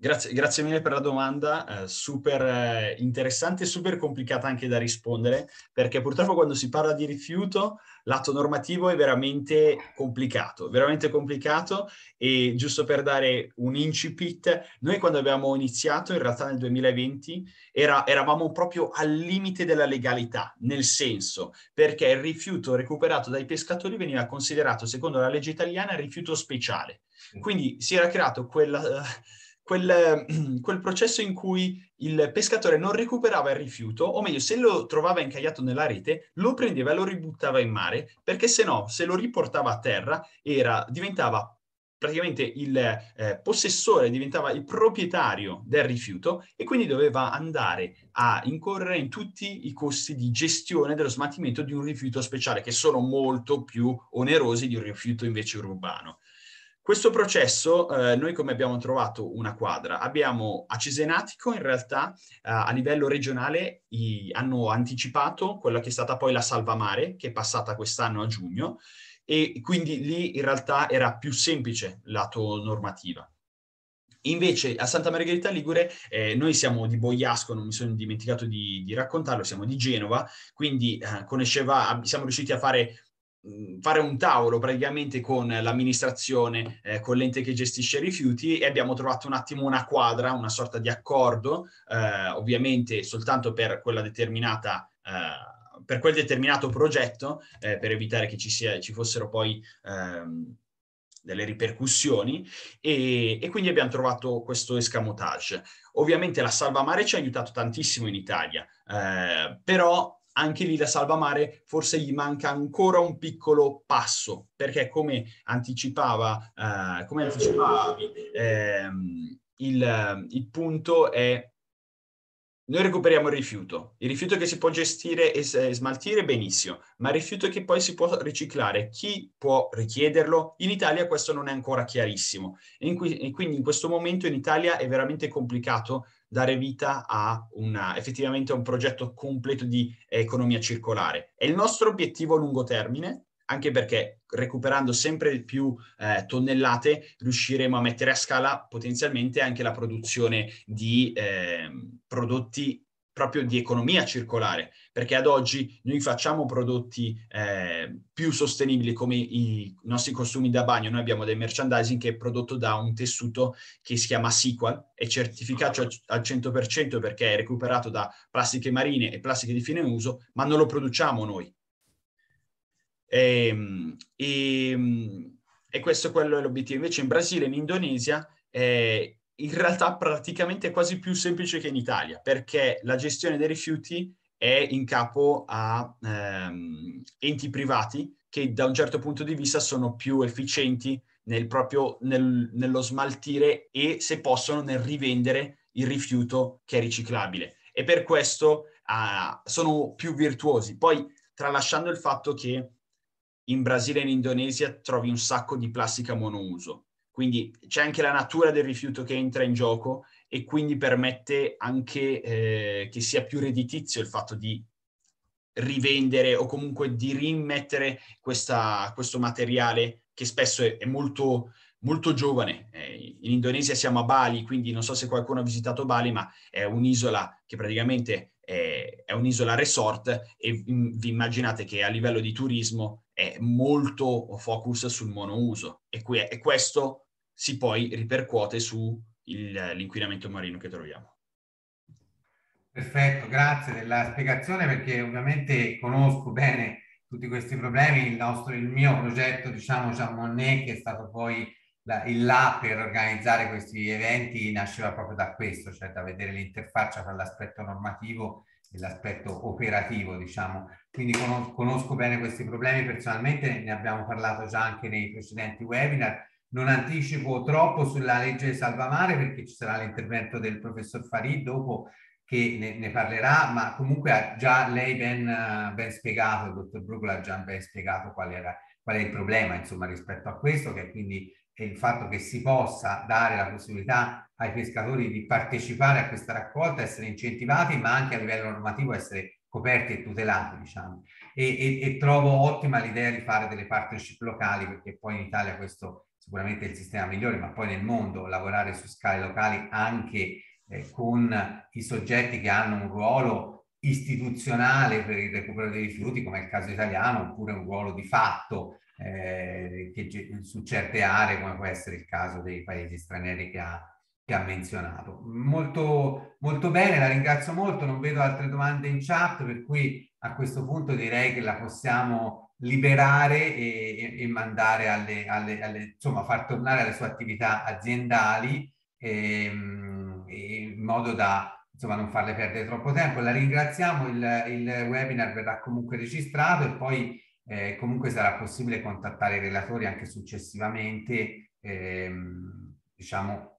Speaker 3: Grazie, grazie mille per la domanda, eh, super eh, interessante e super complicata anche da rispondere, perché purtroppo quando si parla di rifiuto l'atto normativo è veramente complicato, veramente complicato e giusto per dare un incipit, noi quando abbiamo iniziato, in realtà nel 2020, era, eravamo proprio al limite della legalità, nel senso perché il rifiuto recuperato dai pescatori veniva considerato, secondo la legge italiana, rifiuto speciale. Quindi si era creato quella quel, [clears throat] quel, processo in cui il pescatore non recuperava il rifiuto, o meglio, se lo trovava incagliato nella rete, lo prendeva e lo ributtava in mare, perché se no, se lo riportava a terra, era, diventava praticamente il eh, possessore, diventava il proprietario del rifiuto e quindi doveva andare a incorrere in tutti i costi di gestione dello smaltimento di un rifiuto speciale, che sono molto più onerosi di un rifiuto invece urbano. Questo processo, eh, noi come abbiamo trovato una quadra? Abbiamo a Cesenatico in realtà eh, a livello regionale i, hanno anticipato quella che è stata poi la Salvamare, che è passata quest'anno a giugno, e quindi lì in realtà era più semplice lato normativa. Invece a Santa Margherita Ligure eh, noi siamo di Boiasco, non mi sono dimenticato di, di raccontarlo, siamo di Genova, quindi eh, conosceva, siamo riusciti a fare fare un tavolo praticamente con l'amministrazione, eh, con l'ente che gestisce i rifiuti e abbiamo trovato un attimo una quadra, una sorta di accordo, eh, ovviamente soltanto per quella determinata eh, per quel determinato progetto, eh, per evitare che ci, sia, ci fossero poi ehm, delle ripercussioni e, e, quindi abbiamo trovato questo escamotage. Ovviamente la salvamare ci ha aiutato tantissimo in Italia, eh, però anche lì la salvamare forse gli manca ancora un piccolo passo, perché come anticipava, eh, come anticipavi, ehm, il, il punto è noi recuperiamo il rifiuto. Il rifiuto che si può gestire e smaltire, benissimo, ma il rifiuto che poi si può riciclare, chi può richiederlo? In Italia questo non è ancora chiarissimo e, in cui, e quindi in questo momento in Italia è veramente complicato dare vita a una, effettivamente a un progetto completo di economia circolare. È il nostro obiettivo a lungo termine, anche perché recuperando sempre più eh, tonnellate riusciremo a mettere a scala potenzialmente anche la produzione di eh, prodotti proprio di economia circolare, perché ad oggi noi facciamo prodotti eh, più sostenibili come i nostri costumi da bagno, noi abbiamo del merchandising che è prodotto da un tessuto che si chiama Sequal, è certificato al 100% perché è recuperato da plastiche marine e plastiche di fine uso, ma non lo produciamo noi, e, ehm, e, ehm, e questo quello è l'obiettivo. Invece in Brasile e in Indonesia è in realtà praticamente quasi più semplice che in Italia, perché la gestione dei rifiuti è in capo a ehm, enti privati che da un certo punto di vista sono più efficienti nel proprio, nel, nello smaltire e se possono nel rivendere il rifiuto che è riciclabile. E per questo uh, sono più virtuosi. Poi tralasciando il fatto che in Brasile e in Indonesia trovi un sacco di plastica monouso. Quindi c'è anche la natura del rifiuto che entra in gioco e quindi permette anche eh, che sia più redditizio il fatto di rivendere o comunque di rimettere questa, questo materiale che spesso è, è molto, molto giovane. Eh, in Indonesia siamo a Bali, quindi non so se qualcuno ha visitato Bali, ma è un'isola che praticamente è, è un'isola resort e vi immaginate che a livello di turismo è molto focus sul monouso e, que- e questo si poi ripercuote sull'inquinamento marino che troviamo.
Speaker 2: Perfetto, grazie della spiegazione perché ovviamente conosco bene tutti questi problemi. Il, nostro, il mio progetto, diciamo, Jean Monnet, che è stato poi la, il là per organizzare questi eventi, nasceva proprio da questo, cioè da vedere l'interfaccia tra l'aspetto normativo l'aspetto operativo, diciamo. Quindi conosco, conosco bene questi problemi personalmente, ne abbiamo parlato già anche nei precedenti webinar. Non anticipo troppo sulla legge Salvamare perché ci sarà l'intervento del professor Farid dopo che ne, ne, parlerà, ma comunque ha già lei ben, ben spiegato, il dottor Bruegel ha già ben spiegato qual, era, qual è il problema insomma rispetto a questo, che quindi è il fatto che si possa dare la possibilità ai pescatori di partecipare a questa raccolta, essere incentivati, ma anche a livello normativo essere coperti e tutelati, diciamo. E, e, e trovo ottima l'idea di fare delle partnership locali, perché poi in Italia questo sicuramente il sistema migliore, ma poi nel mondo lavorare su scale locali anche eh, con i soggetti che hanno un ruolo istituzionale per il recupero dei rifiuti, come è il caso italiano, oppure un ruolo di fatto eh, che, su certe aree, come può essere il caso dei paesi stranieri che ha che ha menzionato. Molto, molto bene, la ringrazio molto, non vedo altre domande in chat, per cui a questo punto direi che la possiamo liberare e, e, mandare alle, alle, alle, insomma, far tornare alle sue attività aziendali ehm, in modo da insomma, non farle perdere troppo tempo. La ringraziamo, il, il webinar verrà comunque registrato e poi eh, comunque sarà possibile contattare i relatori anche successivamente, ehm, diciamo,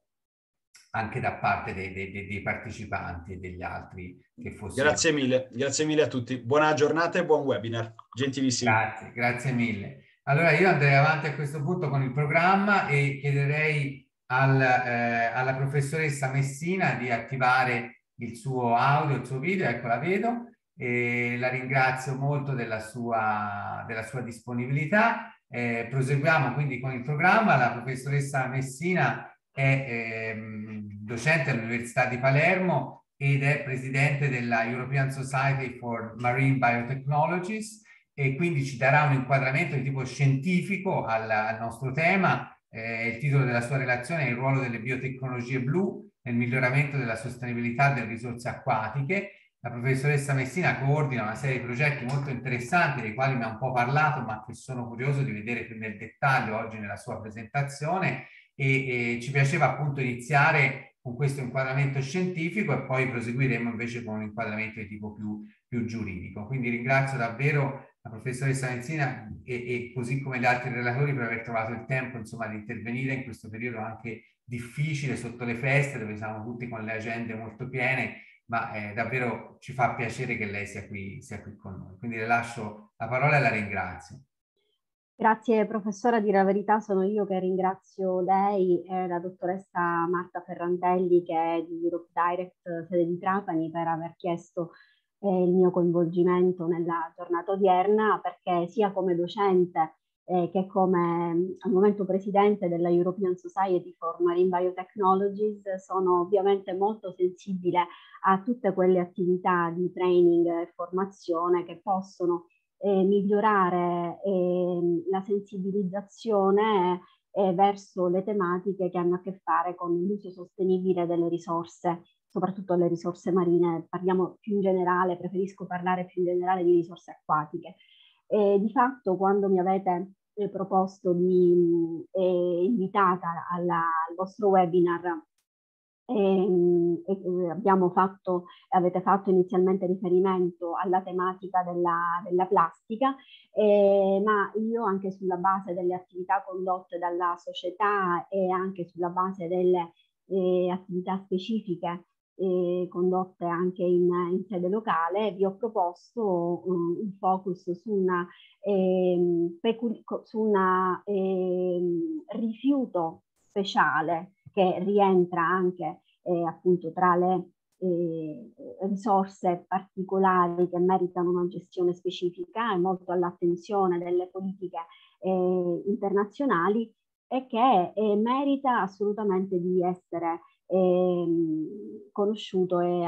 Speaker 2: anche da parte dei, dei, dei, partecipanti e degli altri che fossero.
Speaker 3: Grazie mille, grazie mille a tutti. Buona giornata e buon webinar. Gentilissimo.
Speaker 2: Grazie, grazie mille. Allora io andrei avanti a questo punto con il programma e chiederei al, eh, alla professoressa Messina di attivare il suo audio, il suo video, ecco la vedo, e la ringrazio molto della sua, della sua disponibilità Eh, proseguiamo quindi con il programma. La professoressa Messina è ehm, docente all'Università di Palermo ed è presidente della European Society for Marine Biotechnologies e quindi ci darà un inquadramento di tipo scientifico al, al nostro tema. Eh, il titolo della sua relazione è il ruolo delle biotecnologie blu nel miglioramento della sostenibilità delle risorse acquatiche. La professoressa Messina coordina una serie di progetti molto interessanti dei quali mi ha un po' parlato ma che sono curioso di vedere più nel dettaglio oggi nella sua presentazione e, e ci piaceva appunto iniziare con questo inquadramento scientifico e poi proseguiremo invece con un inquadramento di tipo più, più giuridico. Quindi ringrazio davvero la professoressa Menzina e, e, così come gli altri relatori per aver trovato il tempo insomma, di intervenire in questo periodo anche difficile sotto le feste dove siamo tutti con le agende molto piene ma eh, davvero ci fa piacere che lei sia qui, sia qui con noi. Quindi le lascio la parola e la ringrazio.
Speaker 4: Grazie professora, dire la verità sono io che ringrazio lei e la dottoressa Marta Ferrantelli che è di Europe Direct sede di Trapani per aver chiesto eh, il mio coinvolgimento nella giornata odierna perché sia come docente eh, che come al momento presidente della European Society for Marine Biotechnologies sono ovviamente molto sensibile a tutte quelle attività di training e formazione che possono eh, migliorare eh, la sensibilizzazione eh, verso le tematiche che hanno a che fare con l'uso sostenibile delle risorse soprattutto alle risorse marine, parliamo più in generale, preferisco parlare più in generale di risorse acquatiche. Di fatto quando mi avete eh, proposto di eh, invitata alla, al vostro webinar e, e abbiamo fatto, avete fatto inizialmente riferimento alla tematica della, della plastica, eh, ma io anche sulla base delle attività condotte dalla società e anche sulla base delle eh, attività specifiche eh, condotte anche in, in, sede locale, vi ho proposto um, un focus su una, eh, su una eh, rifiuto speciale che rientra anche eh, appunto tra le eh, risorse particolari che meritano una gestione specifica e molto all'attenzione delle politiche eh, internazionali e che merita assolutamente di essere eh, conosciuto e,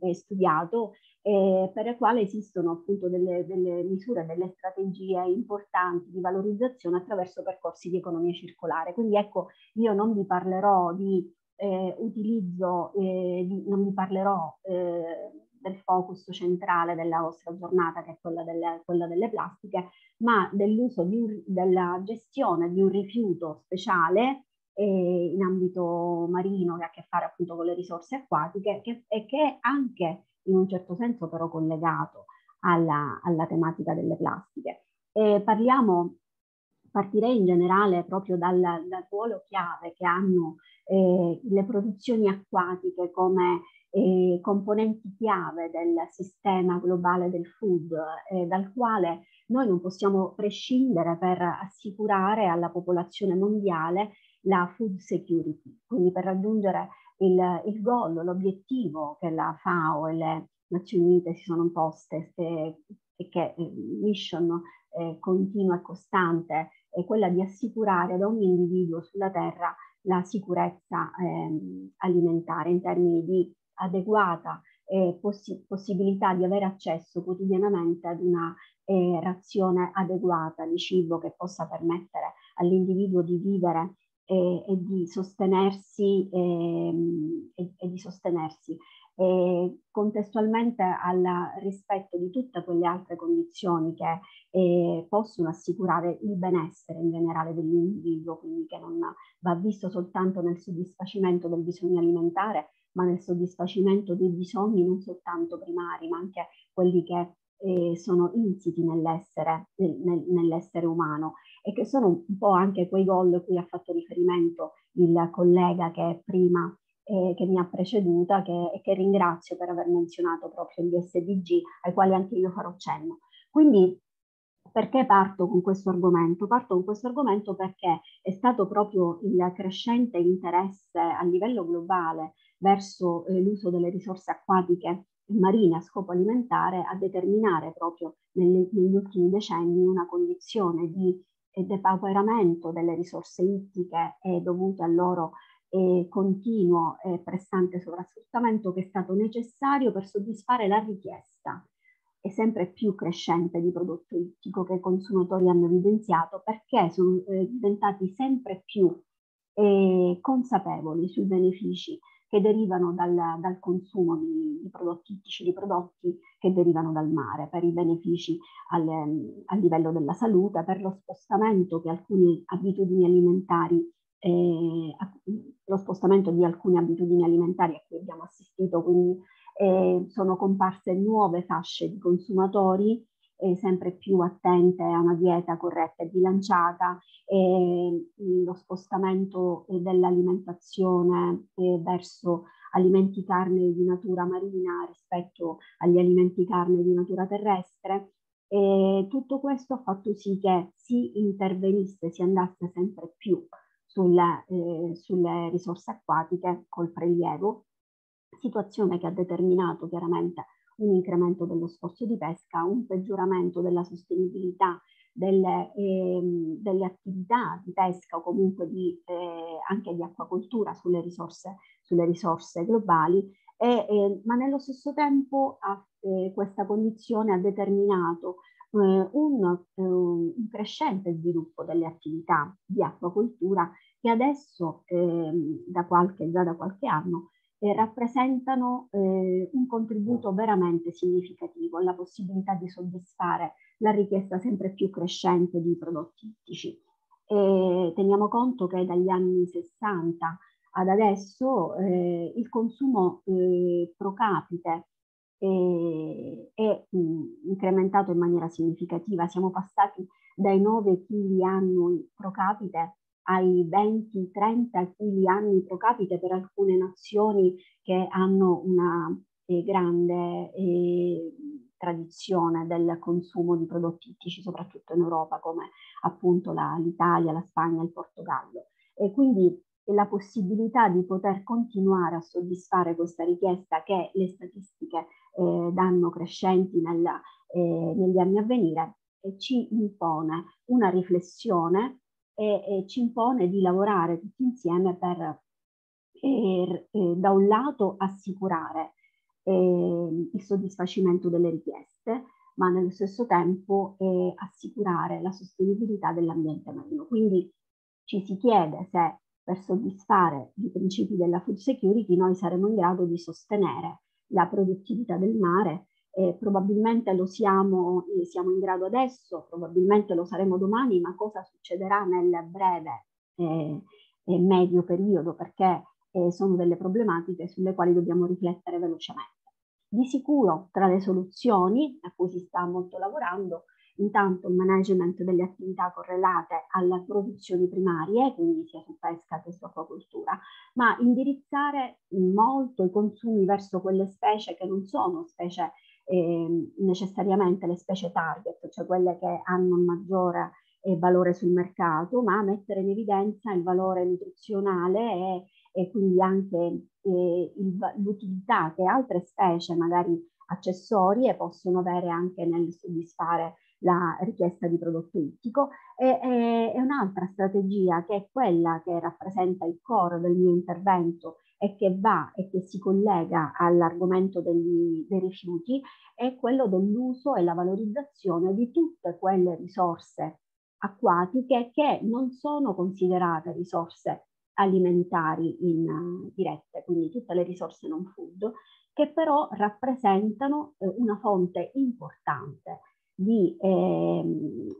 Speaker 4: e studiato, eh, per il quale esistono appunto delle, delle, misure, delle strategie importanti di valorizzazione attraverso percorsi di economia circolare. Quindi ecco, io non vi parlerò di eh, utilizzo, eh, di, non vi parlerò eh, del focus centrale della vostra giornata, che è quella delle, quella delle plastiche, ma dell'uso della gestione di un rifiuto speciale in ambito marino che ha a che fare appunto con le risorse acquatiche che, e che è anche in un certo senso però collegato alla, alla tematica delle plastiche. E parliamo, partirei in generale proprio dal, dal ruolo chiave che hanno eh, le produzioni acquatiche come eh, componenti chiave del sistema globale del food, eh, dal quale noi non possiamo prescindere per assicurare alla popolazione mondiale la food security, quindi per raggiungere il, il goal, l'obiettivo che la FAO e le Nazioni Unite si sono imposte e, che eh, mission eh, continua e costante è quella di assicurare ad ogni individuo sulla Terra la sicurezza eh, alimentare in termini di adeguata eh, possi possibilità di avere accesso quotidianamente ad una eh, razione adeguata di cibo che possa permettere all'individuo di vivere e, e di sostenersi, ehm, e, e di sostenersi. Contestualmente al rispetto di tutte quelle altre condizioni che eh, possono assicurare il benessere in generale dell'individuo, quindi che non va visto soltanto nel soddisfacimento del bisogno alimentare, ma nel soddisfacimento dei bisogni non soltanto primari, ma anche quelli che eh, sono insiti nell'essere, nel, nell'essere umano e che sono un po' anche quei gol cui ha fatto riferimento il collega che prima eh, che mi ha preceduta che, e che ringrazio per aver menzionato proprio gli SDG ai quali anche io farò cenno. Quindi perché parto con questo argomento? Parto con questo argomento perché è stato proprio il crescente interesse a livello globale verso eh, l'uso delle risorse acquatiche marine a scopo alimentare a determinare proprio negli, negli ultimi decenni una condizione di depauperamento delle risorse ittiche è dovuto al loro eh, continuo e pressante sovrasfruttamento che è stato necessario per soddisfare la richiesta e sempre più crescente di prodotto ittico che i consumatori hanno evidenziato perché sono eh, diventati sempre più eh, consapevoli sui benefici che derivano dal, dal consumo di, di, prodotti ittici, di prodotti che derivano dal mare, per i benefici al, a livello della salute, per lo spostamento che alcune abitudini alimentari eh, lo spostamento di alcune abitudini alimentari a cui abbiamo assistito, quindi eh, sono comparse nuove fasce di consumatori eh, sempre più attente a una dieta corretta e bilanciata, e lo spostamento dell'alimentazione eh, verso alimenti carne di natura marina rispetto agli alimenti carne di natura terrestre. E tutto questo ha fatto sì che si intervenisse, si andasse sempre più sulle, eh, sulle risorse acquatiche col prelievo, situazione che ha determinato chiaramente un incremento dello sforzo di pesca, un peggioramento della sostenibilità delle, eh, delle attività di pesca o comunque di, eh, anche di acquacoltura sulle risorse, sulle risorse globali, e, eh, ma nello stesso tempo ha, eh, questa condizione ha determinato eh, un, eh, un, crescente sviluppo delle attività di acquacoltura che adesso eh, da qualche, già da qualche anno eh, rappresentano eh, un contributo veramente significativo alla possibilità di soddisfare la richiesta sempre più crescente di prodotti ittici. E teniamo conto che dagli anni 60 ad adesso eh, il consumo eh, pro capite eh, è mh, incrementato in maniera significativa. Siamo passati dai 9 kg annui pro capite ai 20-30 kg anni pro capite per alcune nazioni che hanno una eh, grande eh, tradizione del consumo di prodotti ittici, soprattutto in Europa, come appunto la, l'Italia, la Spagna, il Portogallo. E quindi la possibilità di poter continuare a soddisfare questa richiesta che le statistiche eh, danno crescenti nella, eh, negli anni a venire ci impone una riflessione e, e, ci impone di lavorare tutti insieme per eh, eh, da un lato assicurare eh, il soddisfacimento delle richieste, ma nello stesso tempo assicurare la sostenibilità dell'ambiente marino. Quindi ci si chiede se per soddisfare i principi della food security noi saremo in grado di sostenere la produttività del mare. Eh, probabilmente lo siamo, eh, siamo in grado adesso, probabilmente lo saremo domani, ma cosa succederà nel breve eh, e medio periodo? Perché eh, sono delle problematiche sulle quali dobbiamo riflettere velocemente. Di sicuro tra le soluzioni a cui si sta molto lavorando intanto il management delle attività correlate alle produzioni primarie, quindi sia su pesca che su acquacoltura, ma indirizzare molto i consumi verso quelle specie che non sono specie eh, necessariamente le specie target, cioè quelle che hanno un maggiore eh, valore sul mercato, ma mettere in evidenza il valore nutrizionale e, e quindi anche eh, l'utilità che altre specie, magari accessorie, possono avere anche nel soddisfare la richiesta di prodotto ittico. E, e, e un'altra strategia che è quella che rappresenta il core del mio intervento e che va e che si collega all'argomento dei rifiuti è quello dell'uso e la valorizzazione di tutte quelle risorse acquatiche che non sono considerate risorse alimentari in uh, dirette, quindi tutte le risorse non food, che però rappresentano eh, una fonte importante di eh,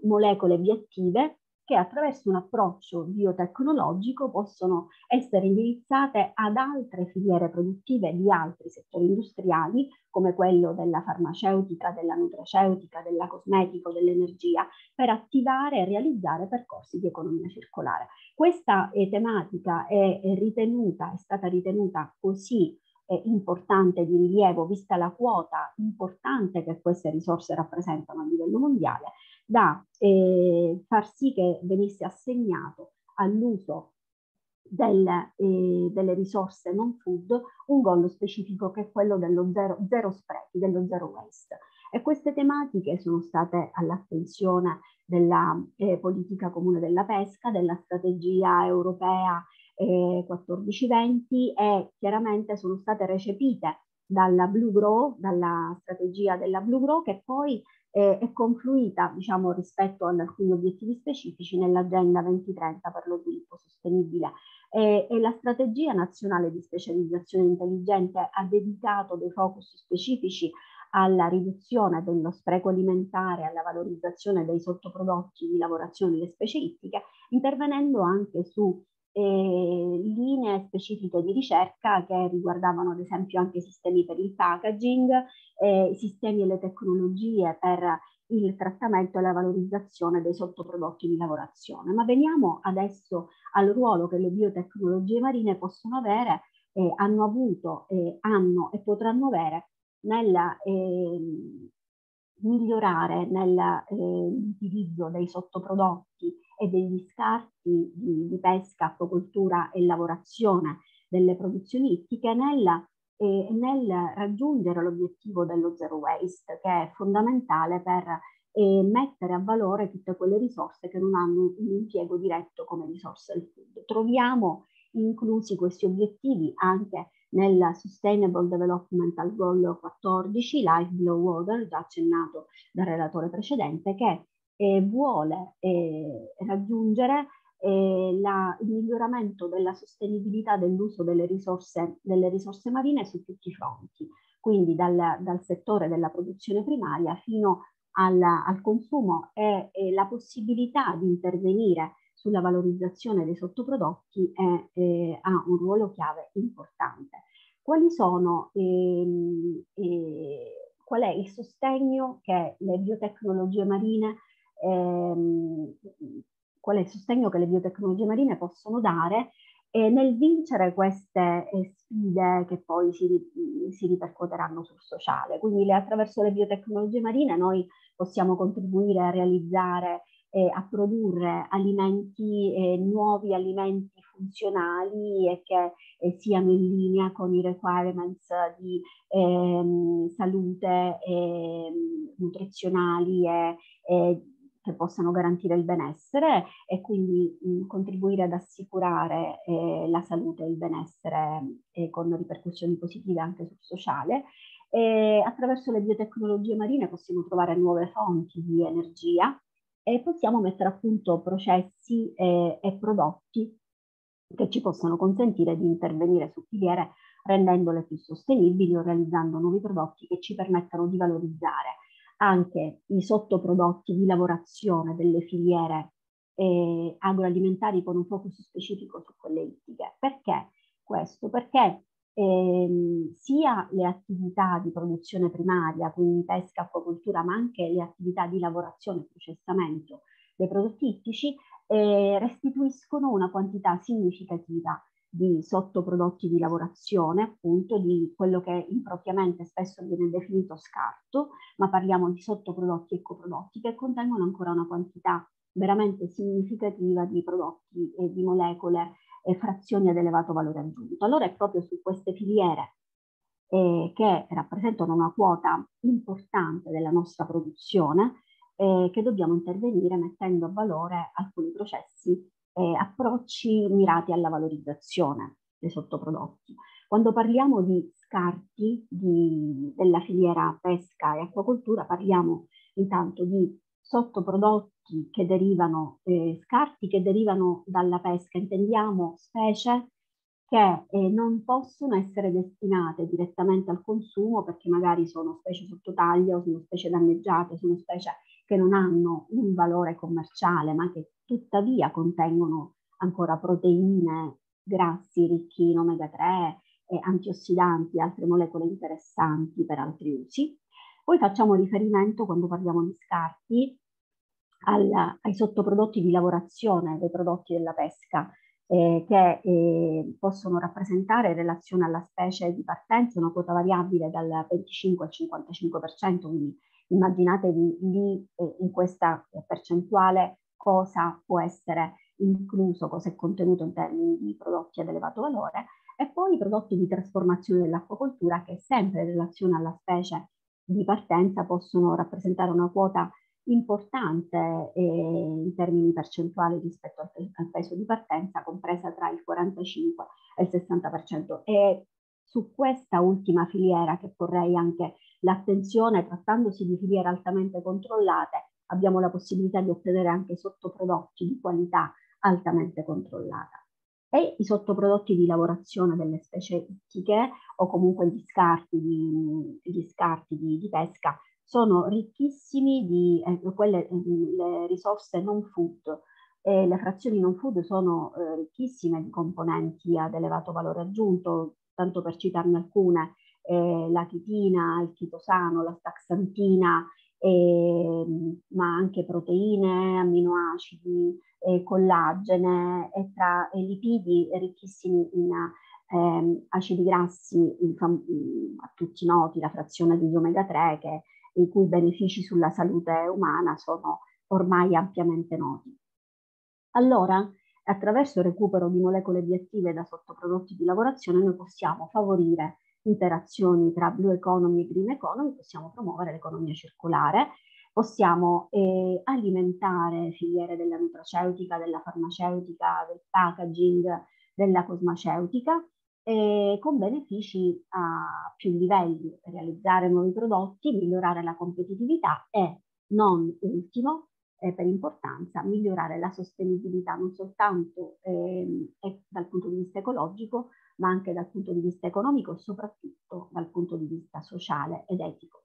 Speaker 4: molecole bioattive che attraverso un approccio biotecnologico possono essere indirizzate ad altre filiere produttive di altri settori industriali, come quello della farmaceutica, della nutraceutica, della cosmetica, dell'energia, per attivare e realizzare percorsi di economia circolare. Questa eh, tematica è, è ritenuta, è stata ritenuta così importante di rilievo, vista la quota importante che queste risorse rappresentano a livello mondiale, da eh, far sì che venisse assegnato all'uso del, eh, delle risorse non food un goal specifico che è quello dello zero, zero sprechi, dello zero waste. E queste tematiche sono state all'attenzione della eh, politica comune della pesca, della strategia europea eh, 14-20 e chiaramente sono state recepite dalla Blue Grow, dalla strategia della Blue Grow che poi eh, è confluita diciamo, rispetto ad alcuni obiettivi specifici nell'agenda 2030 per lo sviluppo sostenibile. E, e la strategia nazionale di specializzazione intelligente ha dedicato dei focus specifici alla riduzione dello spreco alimentare, alla valorizzazione dei sottoprodotti di lavorazione delle specialistiche, intervenendo anche su linee specifiche di ricerca che riguardavano ad esempio anche sistemi per il packaging, eh, sistemi e le tecnologie per il trattamento e la valorizzazione dei sottoprodotti di lavorazione. Ma veniamo adesso al ruolo che le biotecnologie marine possono avere, eh, hanno avuto, eh, hanno e potranno avere nel eh, migliorare nell'utilizzo dei sottoprodotti e degli scarti di, di pesca, acquacoltura e lavorazione delle produzioni ittiche nella, eh, nel raggiungere l'obiettivo dello zero waste, che è fondamentale per eh, mettere a valore tutte quelle risorse che non hanno un impiego diretto come risorse del food. Troviamo inclusi questi obiettivi anche nel Sustainable Developmental Goal 14, Life Below Water, già accennato dal relatore precedente, che eh, vuole eh, raggiungere eh, la, il miglioramento della sostenibilità dell'uso delle risorse, delle risorse marine su tutti i fronti, quindi dal, dal settore della produzione primaria fino al, al consumo e, e, la possibilità di intervenire sulla valorizzazione dei sottoprodotti è, eh, ha un ruolo chiave importante. Quali sono ehm, eh, qual è il sostegno che le biotecnologie marine ehm, qual è il sostegno che le biotecnologie marine possono dare eh, nel vincere queste eh, sfide che poi si, si, ripercuoteranno sul sociale. Quindi le, attraverso le biotecnologie marine noi possiamo contribuire a realizzare eh, a produrre alimenti, eh, nuovi alimenti funzionali e che eh, siano in linea con i requirements di ehm, salute ehm, nutrizionali e, e che possano garantire il benessere e quindi mh, contribuire ad assicurare eh, la salute e il benessere eh, con ripercussioni positive anche sul sociale. E attraverso le biotecnologie marine possiamo trovare nuove fonti di energia e possiamo mettere a punto processi eh, e prodotti che ci possono consentire di intervenire su filiere rendendole più sostenibili o realizzando nuovi prodotti che ci permettano di valorizzare anche i sottoprodotti di lavorazione delle filiere eh, agroalimentari con un focus specifico su quelle ittiche. Perché questo? Perché ehm, sia le attività di produzione primaria, quindi pesca, acquacoltura, ma anche le attività di lavorazione e processamento dei prodotti ittici, eh, restituiscono una quantità significativa di sottoprodotti di lavorazione, appunto di quello che impropriamente spesso viene definito scarto, ma parliamo di sottoprodotti e coprodotti che contengono ancora una quantità veramente significativa di prodotti e di molecole frazioni ad elevato valore aggiunto. Allora è proprio su queste filiere eh, che rappresentano una quota importante della nostra produzione eh, che dobbiamo intervenire mettendo a valore alcuni processi eh, approcci mirati alla valorizzazione dei sottoprodotti. Quando parliamo di scarti di, della filiera pesca e acquacoltura, parliamo intanto di sottoprodotti che derivano, eh, scarti che derivano dalla pesca, intendiamo specie che eh, non possono essere destinate direttamente al consumo perché magari sono specie sottotaglia o sono specie danneggiate, sono specie che non hanno un valore commerciale ma che tuttavia contengono ancora proteine, grassi ricchi in omega 3, e antiossidanti e altre molecole interessanti per altri usi. Poi facciamo riferimento, quando parliamo di scarti, al, ai sottoprodotti di lavorazione dei prodotti della pesca eh, che eh, possono rappresentare in relazione alla specie di partenza una quota variabile dal 25 al 55%, quindi immaginatevi lì eh, in questa percentuale cosa può essere incluso, cosa è contenuto in termini di prodotti ad elevato valore, e poi i prodotti di trasformazione dell'acquacoltura che sempre in relazione alla specie di partenza possono rappresentare una quota importante eh, in termini percentuali rispetto al, al, peso di partenza, compresa tra il 45 e il 60%. E su questa ultima filiera che porrei anche l'attenzione, trattandosi di filiere altamente controllate, abbiamo la possibilità di ottenere anche sottoprodotti di qualità altamente controllata. E i sottoprodotti di lavorazione delle specie ittiche o comunque gli scarti di, gli scarti di, di pesca sono ricchissimi di eh, quelle, le risorse non food. E le frazioni non food sono eh, ricchissime di componenti ad elevato valore aggiunto, tanto per citarne alcune, eh, la chitina, il chitosano, la staxantina, eh, ma anche proteine, amminoacidi, eh, collagene e tra e lipidi ricchissimi in eh, acidi grassi in, a tutti noti, la frazione degli omega 3 che i cui benefici sulla salute umana sono ormai ampiamente noti. Allora, attraverso il recupero di molecole bioattive da sottoprodotti di lavorazione noi possiamo favorire interazioni tra blue economy e green economy, possiamo promuovere l'economia circolare, possiamo eh, alimentare filiere della nutraceutica, della farmaceutica, del packaging, della cosmaceutica eh, con benefici a più livelli, realizzare nuovi prodotti, migliorare la competitività e, non ultimo, eh, per importanza, migliorare la sostenibilità non soltanto eh, dal punto di vista ecologico, ma anche dal punto di vista economico e soprattutto dal punto di vista sociale ed etico.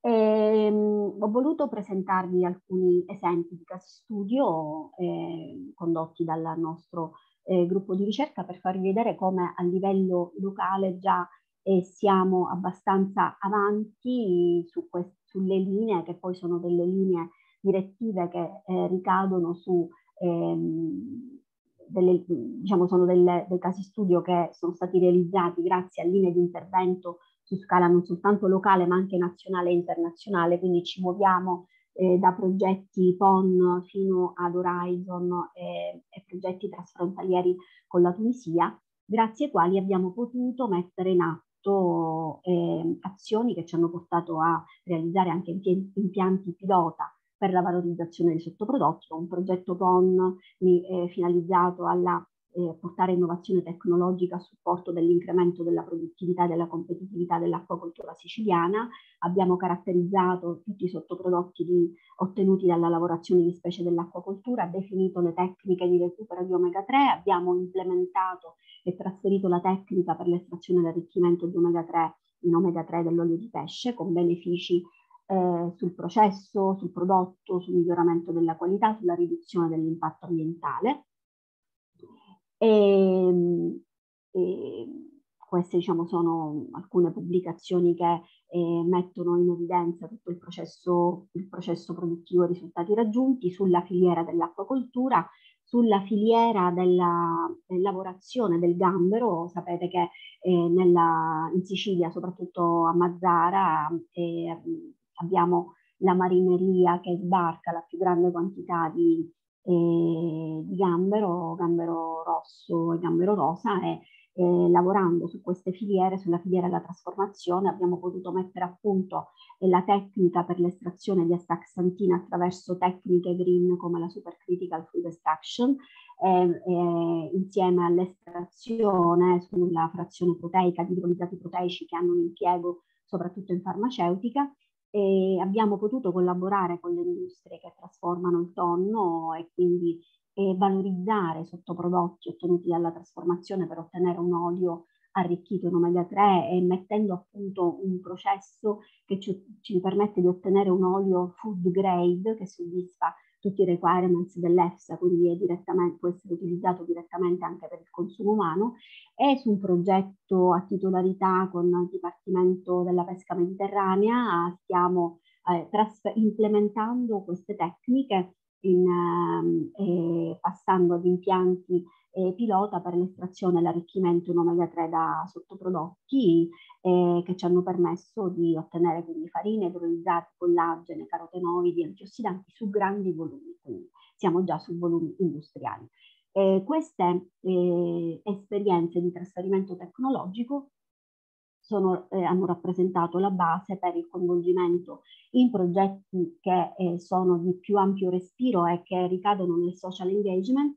Speaker 4: Eh, ho voluto presentarvi alcuni esempi di studio eh, condotti dal nostro eh, gruppo di ricerca per farvi vedere come a livello locale già eh, siamo abbastanza avanti su sulle linee che poi sono delle linee direttive che eh, ricadono su ehm, delle, diciamo sono delle, dei casi studio che sono stati realizzati grazie a linee di intervento su scala non soltanto locale ma anche nazionale e internazionale, quindi ci muoviamo eh, da progetti PON fino ad Horizon e, e progetti trasfrontalieri con la Tunisia, grazie ai quali abbiamo potuto mettere in atto eh, azioni che ci hanno portato a realizzare anche impianti pilota per la valorizzazione dei sottoprodotti, un progetto PON eh, finalizzato alla eh, portare innovazione tecnologica a supporto dell'incremento della produttività e della competitività dell'acquacoltura siciliana. Abbiamo caratterizzato tutti i sottoprodotti di, ottenuti dalla lavorazione di specie dell'acquacoltura, definito le tecniche di recupero di omega 3, abbiamo implementato e trasferito la tecnica per l'estrazione e l'arricchimento di omega 3 in omega 3 dell'olio di pesce con benefici eh, sul processo, sul prodotto, sul miglioramento della qualità, sulla riduzione dell'impatto ambientale. E, ehm, e queste diciamo, sono alcune pubblicazioni che eh, mettono in evidenza tutto il processo, il processo produttivo e i risultati raggiunti sulla filiera dell'acquacoltura, sulla filiera della, della lavorazione del gambero. Sapete che eh, nella, in Sicilia, soprattutto a Mazzara, eh, abbiamo la marineria che sbarca la più grande quantità di, eh, di gambero, gambero rosso e gambero rosa e eh, lavorando su queste filiere, sulla filiera della trasformazione, abbiamo potuto mettere a punto eh, la tecnica per l'estrazione di astaxantina attraverso tecniche green come la supercritical food extraction, insieme all'estrazione sulla frazione proteica di idrolizzati proteici che hanno un impiego soprattutto in farmaceutica e abbiamo potuto collaborare con le industrie che trasformano il tonno e quindi e valorizzare sottoprodotti ottenuti dalla trasformazione per ottenere un olio arricchito in omega 3 e mettendo a punto un processo che ci, ci permette di ottenere un olio food grade che soddisfa tutti i requirements dell'EFSA, quindi può essere utilizzato direttamente anche per il consumo umano, e su un progetto a titolarità con il Dipartimento della Pesca Mediterranea. Stiamo eh, implementando queste tecniche in, eh, passando ad impianti eh, pilota per l'estrazione e l'arricchimento in omega 3 da sottoprodotti eh, che ci hanno permesso di ottenere quindi farine, idrolizzati, collagene, carotenoidi, antiossidanti su grandi volumi, quindi siamo già su volumi industriali. queste eh, esperienze di trasferimento tecnologico sono, eh, hanno rappresentato la base per il coinvolgimento in progetti che eh, sono di più ampio respiro e che ricadono nel social engagement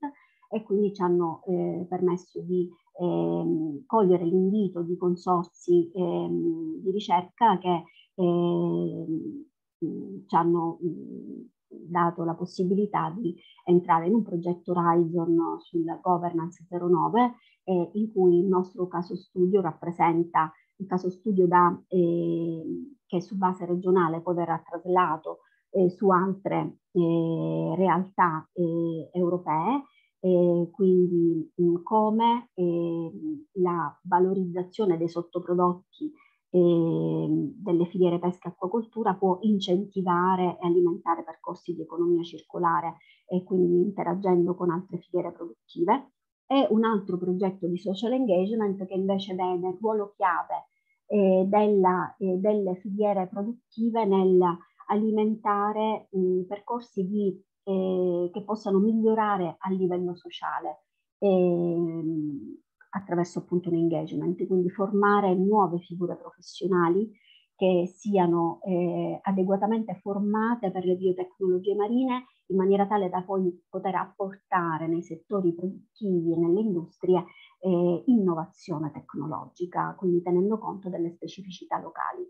Speaker 4: e quindi ci hanno eh, permesso di ehm, cogliere l'invito di consorsi ehm, di ricerca che ehm, ci hanno dato la possibilità di entrare in un progetto Horizon sulla governance 09 eh, in cui il nostro caso studio rappresenta il caso studio da, eh, che su base regionale poi verrà traslato eh, su altre eh, realtà europee, quindi mh, come ehm, la valorizzazione dei sottoprodotti ehm, delle filiere pesca e acquacoltura può incentivare e alimentare percorsi di economia circolare e quindi interagendo con altre filiere produttive. E un altro progetto di social engagement che invece vede il ruolo chiave eh, della, eh, delle filiere produttive nel alimentare mh, percorsi di, eh, che possano migliorare a livello sociale ehm, attraverso appunto un engagement, quindi formare nuove figure professionali che siano eh, adeguatamente formate per le biotecnologie marine in maniera tale da poi poter apportare nei settori produttivi e nelle industrie eh, innovazione tecnologica, quindi tenendo conto delle specificità locali.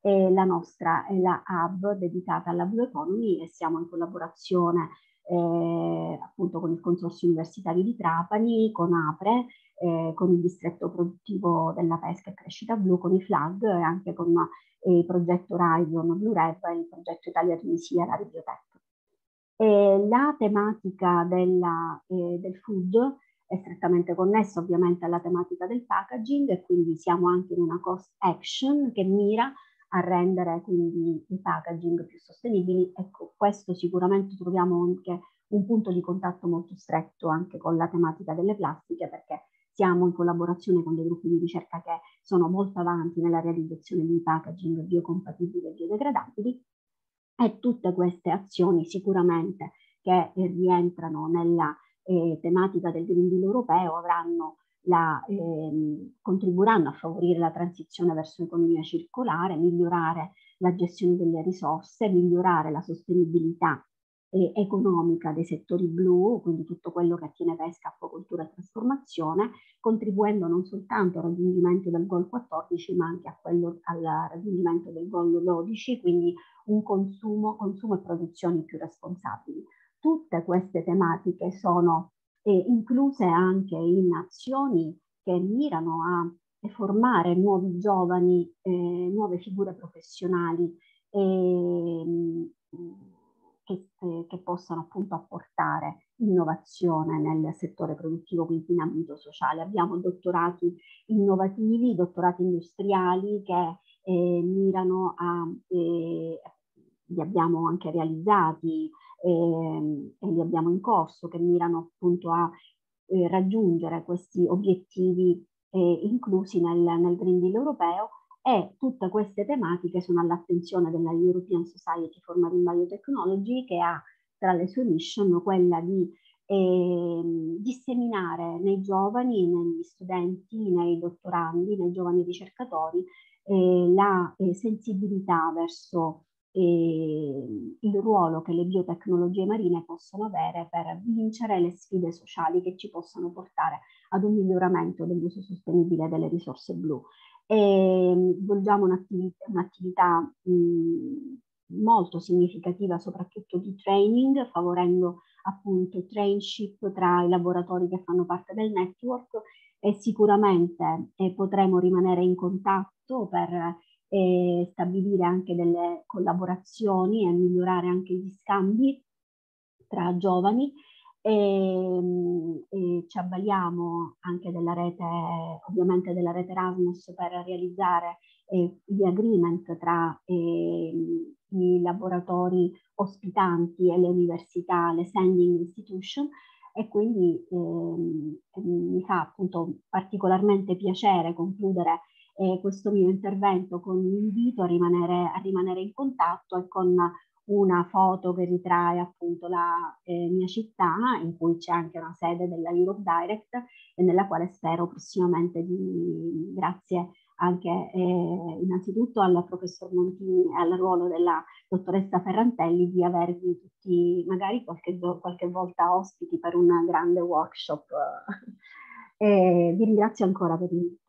Speaker 4: E la nostra è la hub dedicata alla Blue Economy e siamo in collaborazione eh, appunto con il Consorzio Universitario di Trapani, con APRE, eh, con il distretto produttivo della pesca e crescita blu, con i FLAG e anche con eh, il progetto Horizon Blue Red e il progetto Italia Tunisia la Bibliotech. la tematica della, eh, del food è strettamente connessa ovviamente alla tematica del packaging e quindi siamo anche in una cost action che mira a rendere quindi i packaging più sostenibili. Ecco, questo sicuramente troviamo anche un punto di contatto molto stretto anche con la tematica delle plastiche perché siamo in collaborazione con dei gruppi di ricerca che sono molto avanti nella realizzazione di packaging biocompatibili e biodegradabili e tutte queste azioni sicuramente che rientrano nella eh, tematica del Green Deal europeo avranno la, eh, contribuiranno a favorire la transizione verso l'economia circolare, migliorare la gestione delle risorse, migliorare la sostenibilità eh, economica dei settori blu, quindi tutto quello che attiene pesca, acquacoltura e trasformazione, contribuendo non soltanto al raggiungimento del goal 14, ma anche quello, al raggiungimento del goal 12, quindi un consumo, consumo e produzioni più responsabili. Tutte queste tematiche sono incluse anche in azioni che mirano a formare nuovi giovani, eh, nuove figure professionali eh, che, che, possano appunto apportare innovazione nel settore produttivo, quindi in ambito sociale. Abbiamo dottorati innovativi, dottorati industriali che eh, mirano a, eh, li abbiamo anche realizzati eh, e li abbiamo in corso, che mirano appunto a eh, raggiungere questi obiettivi eh, inclusi nel, nel Green Deal europeo. E tutte queste tematiche sono all'attenzione della European Society for Marine Biotechnology che ha tra le sue mission quella di eh, disseminare nei giovani, negli studenti, nei dottorandi, nei giovani ricercatori eh, la eh, sensibilità verso il ruolo che le biotecnologie marine possono avere per vincere le sfide sociali che ci possono portare ad un miglioramento dell'uso sostenibile delle risorse blu. E svolgiamo un'attività, un'attività mh, molto significativa soprattutto di training, favorendo appunto trainship tra i laboratori che fanno parte del network e sicuramente eh, potremo rimanere in contatto per e stabilire anche delle collaborazioni e migliorare anche gli scambi tra giovani. E, e, ci avvaliamo anche della rete, ovviamente della rete Erasmus per realizzare eh, gli agreement tra eh, i laboratori ospitanti e le università, le sending institution. E quindi eh, mi fa appunto particolarmente piacere concludere eh, questo mio intervento con l'invito a rimanere, a rimanere in contatto e con una foto che ritrae appunto la eh, mia città, in cui c'è anche una sede della Europe Direct e nella quale spero prossimamente di, grazie anche eh, innanzitutto al professor Montini e al ruolo della dottoressa Ferrantelli di avervi tutti magari qualche, qualche volta ospiti per un grande workshop. [laughs] e vi ringrazio ancora per l'invito.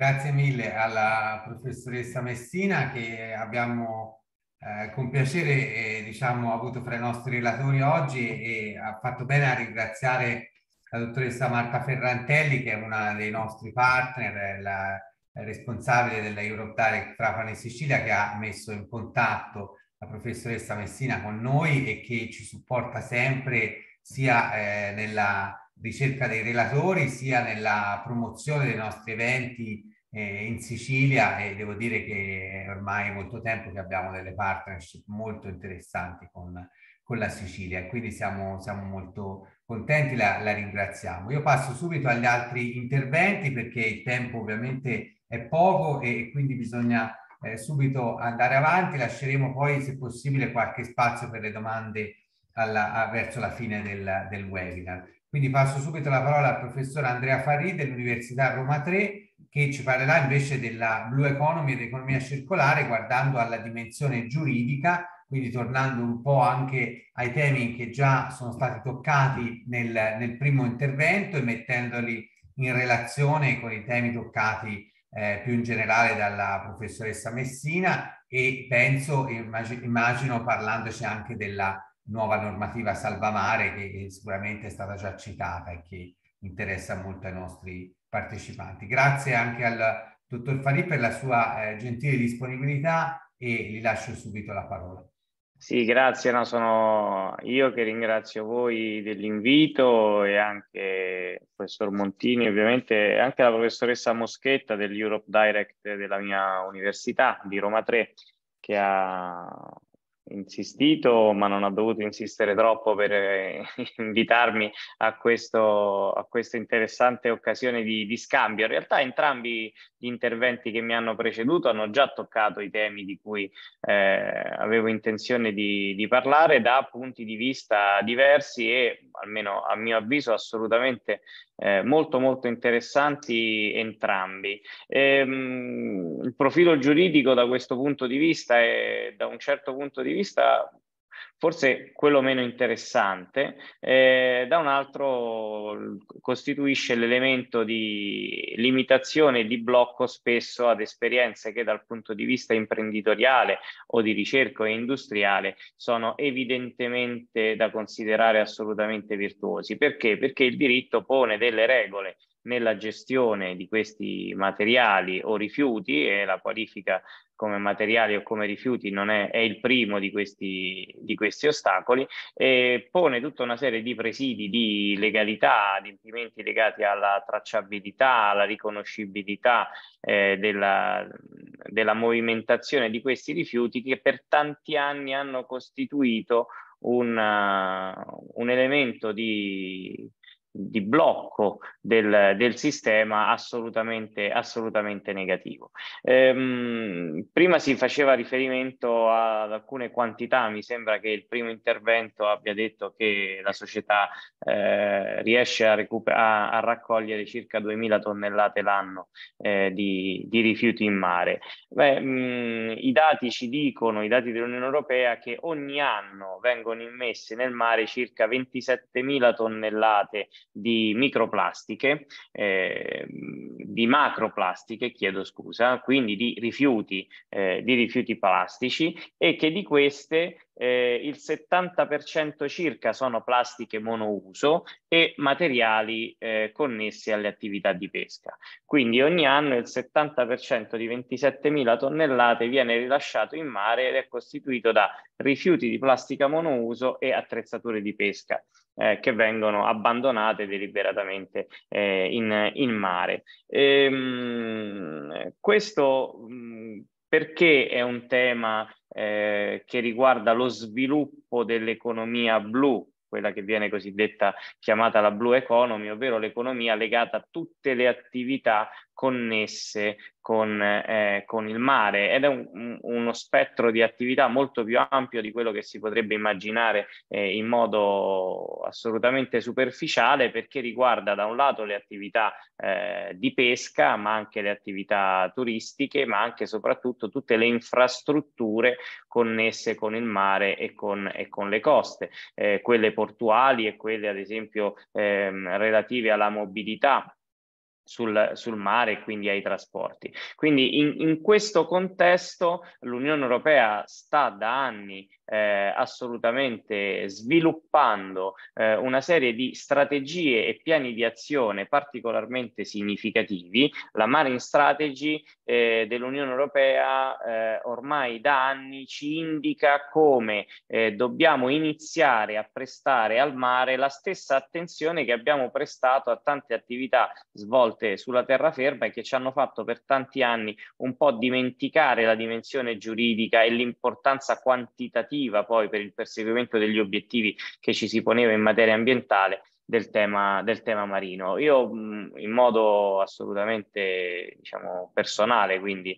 Speaker 2: Grazie mille alla professoressa Messina che abbiamo eh, con piacere eh, diciamo, avuto fra i nostri relatori oggi e, ha fatto bene a ringraziare la dottoressa Marta Ferrantelli, che è una dei nostri partner, la, la responsabile della Europe Direct Trapani Sicilia, che ha messo in contatto la professoressa Messina con noi e che ci supporta sempre sia eh, nella ricerca dei relatori, sia nella promozione dei nostri eventi eh, in Sicilia e devo dire che ormai è molto tempo che abbiamo delle partnership molto interessanti con, con la Sicilia e quindi siamo, siamo molto contenti, la, la, ringraziamo. Io passo subito agli altri interventi perché il tempo ovviamente è poco e, quindi bisogna eh, subito andare avanti, lasceremo poi se possibile qualche spazio per le domande alla, a, verso la fine del, del webinar. Quindi passo subito la parola al professor Andrea Farri dell'Università Roma 3 che ci parlerà invece della Blue Economy e dell'economia circolare guardando alla dimensione giuridica quindi tornando un po' anche ai temi che già sono stati toccati nel, nel primo intervento e mettendoli in relazione con i temi toccati eh, più in generale dalla professoressa Messina e penso, immagino, immagino parlandoci anche della nuova normativa salvamare che sicuramente è stata già citata e che interessa molto ai nostri partecipanti. Grazie anche al dottor Fari per la sua eh, gentile disponibilità e gli lascio subito la parola.
Speaker 5: Sì, grazie. No, sono io che ringrazio voi dell'invito e anche il professor Montini, ovviamente, anche la professoressa Moschetta dell'Europe Direct della mia università di Roma 3, che ha insistito, ma non ha dovuto insistere troppo per eh, [laughs] invitarmi a, questo, a questa interessante occasione di, di, scambio. In realtà entrambi gli interventi che mi hanno preceduto hanno già toccato i temi di cui eh, avevo intenzione di, di, parlare da punti di vista diversi e, almeno a mio avviso, assolutamente eh, molto molto interessanti entrambi. Ehm, il profilo giuridico da questo punto di vista è da un certo punto di vista forse quello meno interessante, eh, da un altro costituisce l'elemento di limitazione e di blocco spesso ad esperienze che dal punto di vista imprenditoriale o di ricerca e industriale sono evidentemente da considerare assolutamente virtuosi. Perché? Perché il diritto pone delle regole nella gestione di questi materiali o rifiuti e la qualifica come materiali o come rifiuti non è, è il primo di questi, di questi ostacoli e pone tutta una serie di presidi di legalità, adempimenti legati alla tracciabilità, alla riconoscibilità eh, della, della movimentazione di questi rifiuti che per tanti anni hanno costituito un, uh, un elemento di di blocco del, del sistema assolutamente, assolutamente negativo. Ehm, prima si faceva riferimento ad alcune quantità, mi sembra che il primo intervento abbia detto che la società eh, riesce a, a, a, raccogliere circa 2000 tonnellate l'anno eh, di, di, rifiuti in mare. Beh, mh, I dati ci dicono, i dati dell'Unione Europea, che ogni anno vengono immesse nel mare circa 27.000 tonnellate di microplastiche, eh, di macroplastiche, chiedo scusa, quindi di rifiuti, eh, di rifiuti plastici e che di queste eh, il 70% circa sono plastiche monouso e materiali eh, connessi alle attività di pesca. Quindi ogni anno il 70% di 27.000 tonnellate viene rilasciato in mare ed è costituito da rifiuti di plastica monouso e attrezzature di pesca. Eh, che vengono abbandonate deliberatamente eh, in, in, mare. Ehm, questo mh, perché è un tema eh, che riguarda lo sviluppo dell'economia blu, quella che viene cosiddetta chiamata la blue economy, ovvero l'economia legata a tutte le attività connesse con, eh, con, il mare ed è un, uno spettro di attività molto più ampio di quello che si potrebbe immaginare eh, in modo assolutamente superficiale perché riguarda da un lato le attività eh, di pesca ma anche le attività turistiche ma anche e soprattutto tutte le infrastrutture connesse con il mare e con, e con le coste, eh, quelle portuali e quelle ad esempio ehm, relative alla mobilità sul, sul, mare e quindi ai trasporti. Quindi in, in questo contesto l'Unione Europea sta da anni eh, assolutamente sviluppando eh, una serie di strategie e piani di azione particolarmente significativi. La Marine Strategy eh, dell'Unione Europea eh, ormai da anni ci indica come eh, dobbiamo iniziare a prestare al mare la stessa attenzione che abbiamo prestato a tante attività svolte sulla terraferma e che ci hanno fatto per tanti anni un po' dimenticare la dimensione giuridica e l'importanza quantitativa operativa poi per il perseguimento degli obiettivi che ci si poneva in materia ambientale del tema, del tema marino. Io in modo assolutamente diciamo, personale, quindi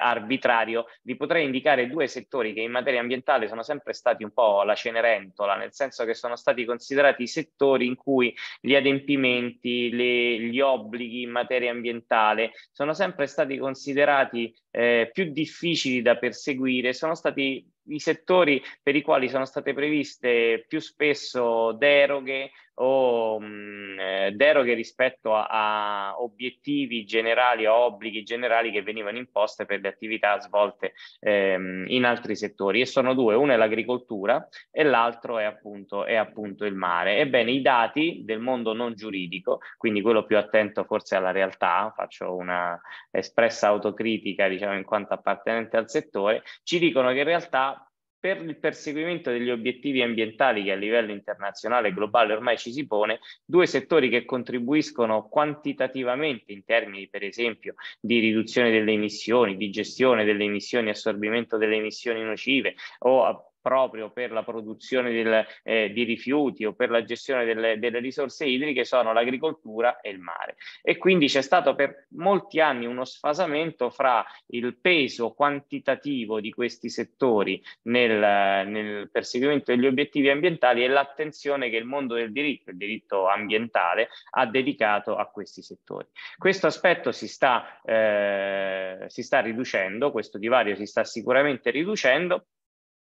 Speaker 5: arbitrario, vi potrei indicare due settori che in materia ambientale sono sempre stati un po' la cenerentola, nel senso che sono stati considerati settori in cui gli adempimenti, le, gli obblighi in materia ambientale sono sempre stati considerati eh, più difficili da perseguire, sono stati i settori per i quali sono state previste più spesso deroghe o mh, eh, deroghe rispetto a, a, obiettivi generali o obblighi generali che venivano imposte per le attività svolte ehm, in altri settori e sono due, uno è l'agricoltura e l'altro è appunto, è appunto il mare. Ebbene, i dati del mondo non giuridico, quindi quello più attento forse alla realtà, faccio una espressa autocritica diciamo in quanto appartenente al settore, ci dicono che in realtà per il perseguimento degli obiettivi ambientali che a livello internazionale e globale ormai ci si pone, due settori che contribuiscono quantitativamente in termini per esempio di riduzione delle emissioni, di gestione delle emissioni, assorbimento delle emissioni nocive o proprio per la produzione del, eh, di rifiuti o per la gestione delle, delle, risorse idriche sono l'agricoltura e il mare. E quindi c'è stato per molti anni uno sfasamento fra il peso quantitativo di questi settori nel, nel perseguimento degli obiettivi ambientali e l'attenzione che il mondo del diritto, il diritto ambientale, ha dedicato a questi settori. Questo aspetto si sta, eh, si sta riducendo, questo divario si sta sicuramente riducendo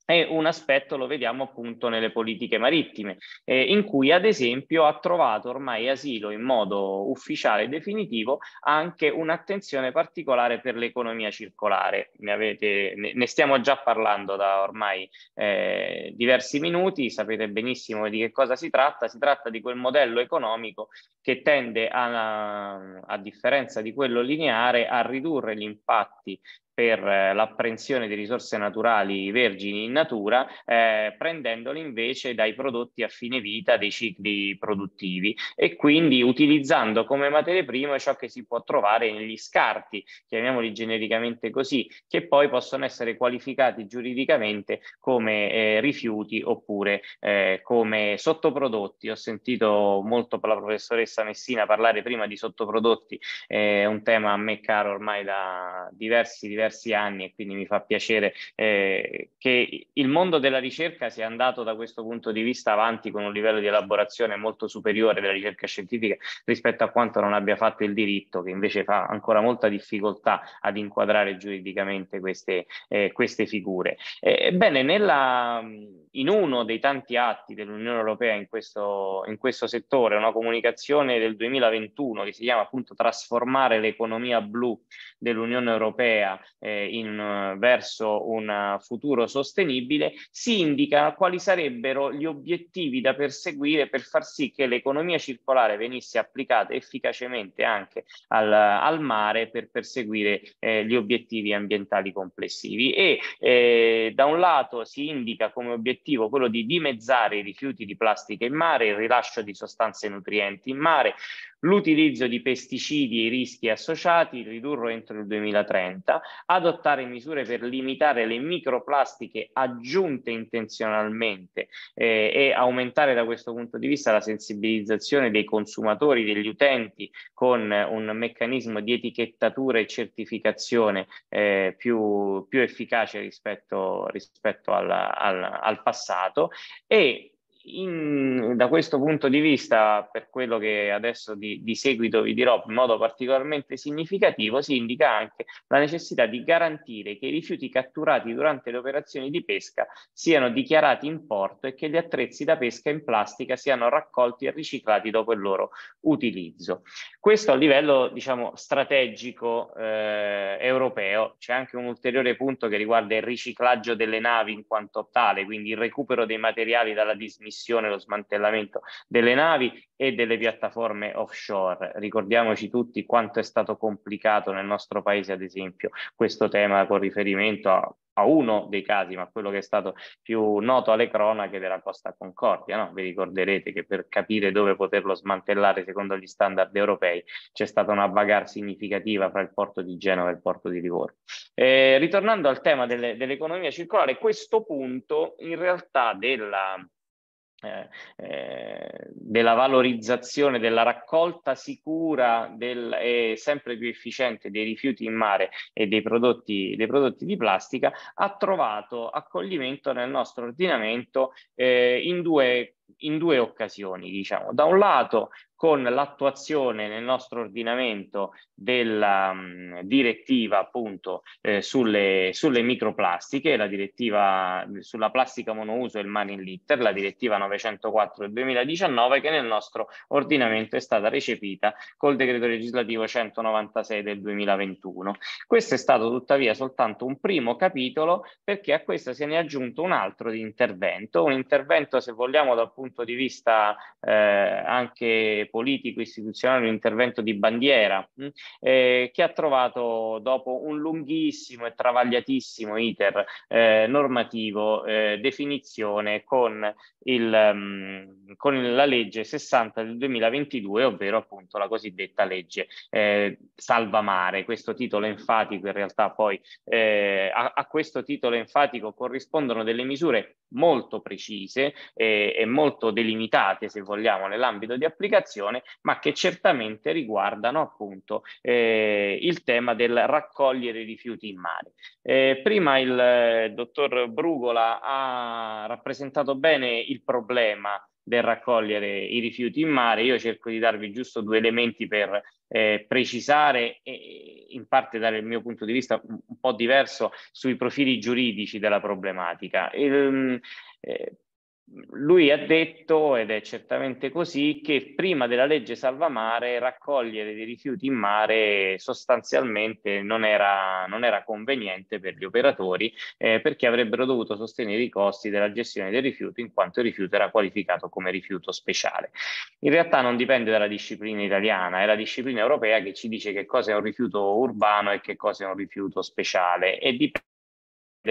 Speaker 5: e un aspetto lo vediamo appunto nelle politiche marittime, eh, in cui ad esempio ha trovato ormai asilo in modo ufficiale e definitivo anche un'attenzione particolare per l'economia circolare. Ne, avete, ne, stiamo già parlando da ormai eh, diversi minuti, sapete benissimo di che cosa si tratta, si tratta di quel modello economico che tende a, a differenza di quello lineare a ridurre gli impatti per eh, l'apprensione di risorse naturali vergini in natura, eh, prendendoli invece dai prodotti a fine vita dei cicli produttivi e quindi utilizzando come materie prime ciò che si può trovare negli scarti, chiamiamoli genericamente così, che poi possono essere qualificati giuridicamente come eh, rifiuti oppure eh, come sottoprodotti. Ho sentito molto la professoressa Messina parlare prima di sottoprodotti, è un tema a me caro ormai da diversi, diversi diversi anni e quindi mi fa piacere eh, che il mondo della ricerca sia andato da questo punto di vista avanti con un livello di elaborazione molto superiore della ricerca scientifica rispetto a quanto non abbia fatto il diritto, che invece fa ancora molta difficoltà ad inquadrare giuridicamente queste, eh, queste figure. Ebbene, in uno dei tanti atti dell'Unione Europea in questo, in questo settore, una comunicazione del 2021 che si chiama appunto Trasformare l'economia blu dell'Unione Europea eh, in, verso un futuro sostenibile, si indica quali sarebbero gli obiettivi da perseguire per far sì che l'economia circolare venisse applicata efficacemente anche al, al mare per perseguire eh, gli obiettivi ambientali complessivi. E eh, da un lato si indica come obiettivo quello di dimezzare i rifiuti di plastica in mare, il rilascio di sostanze nutrienti in mare, l'utilizzo di pesticidi e i rischi associati, ridurlo entro il 2030, adottare misure per limitare le microplastiche aggiunte intenzionalmente eh, e aumentare da questo punto di vista la sensibilizzazione dei consumatori, degli utenti con un meccanismo di etichettatura e certificazione eh, più, più, efficace rispetto, rispetto alla, al, al passato e in, da questo punto di vista, per quello che adesso di, di, seguito vi dirò in modo particolarmente significativo, si indica anche la necessità di garantire che i rifiuti catturati durante le operazioni di pesca siano dichiarati in porto e che gli attrezzi da pesca in plastica siano raccolti e riciclati dopo il loro utilizzo. Questo a livello diciamo, strategico eh, europeo. C'è anche un ulteriore punto che riguarda il riciclaggio delle navi in quanto tale, quindi il recupero dei materiali dalla dismissione dismissione, lo smantellamento delle navi e delle piattaforme offshore. Ricordiamoci tutti quanto è stato complicato nel nostro paese, ad esempio, questo tema con riferimento a a uno dei casi, ma quello che è stato più noto alle cronache della Costa Concordia. No? Vi ricorderete che per capire dove poterlo smantellare secondo gli standard europei c'è stata una bagarre significativa fra il porto di Genova e il porto di Livorno. Eh, ritornando al tema delle, dell'economia circolare, questo punto in realtà della eh, eh, della valorizzazione, della raccolta sicura del, e sempre più efficiente dei rifiuti in mare e dei prodotti, dei prodotti di plastica ha trovato accoglimento nel nostro ordinamento eh, in due in due occasioni, diciamo. Da un lato con l'attuazione nel nostro ordinamento della mh, direttiva appunto eh, sulle, sulle, microplastiche, la direttiva sulla plastica monouso e il money litter, la direttiva 904 del 2019 che nel nostro ordinamento è stata recepita col decreto legislativo 196 del 2021. Questo è stato tuttavia soltanto un primo capitolo perché a questo se ne è aggiunto un altro di intervento, un intervento se vogliamo dal punto di vista eh, anche politico, istituzionale, un intervento di bandiera mh, mm, eh, che ha trovato dopo un lunghissimo e travagliatissimo iter eh, normativo eh, definizione con, il, um, con la legge 60 del 2022, ovvero appunto la cosiddetta legge eh, Salva Mare. Questo titolo enfatico in realtà poi eh, a, a questo titolo enfatico corrispondono delle misure molto precise e, e molto delimitate, se vogliamo, nell'ambito di applicazione, ma che certamente riguardano appunto eh, il tema del raccogliere rifiuti in mare. Eh, prima il eh, dottor Brugola ha rappresentato bene il problema del raccogliere i rifiuti in mare. Io cerco di darvi giusto due elementi per eh, precisare e in parte dare il mio punto di vista un, po' diverso sui profili giuridici della problematica. Il, eh, lui ha detto, ed è certamente così, che prima della legge salvamare raccogliere dei rifiuti in mare sostanzialmente non era, non era conveniente per gli operatori eh, perché avrebbero dovuto sostenere i costi della gestione del rifiuto in quanto il rifiuto era qualificato come rifiuto speciale. In realtà non dipende dalla disciplina italiana, è la disciplina europea che ci dice che cosa è un rifiuto urbano e che cosa è un rifiuto speciale e dipende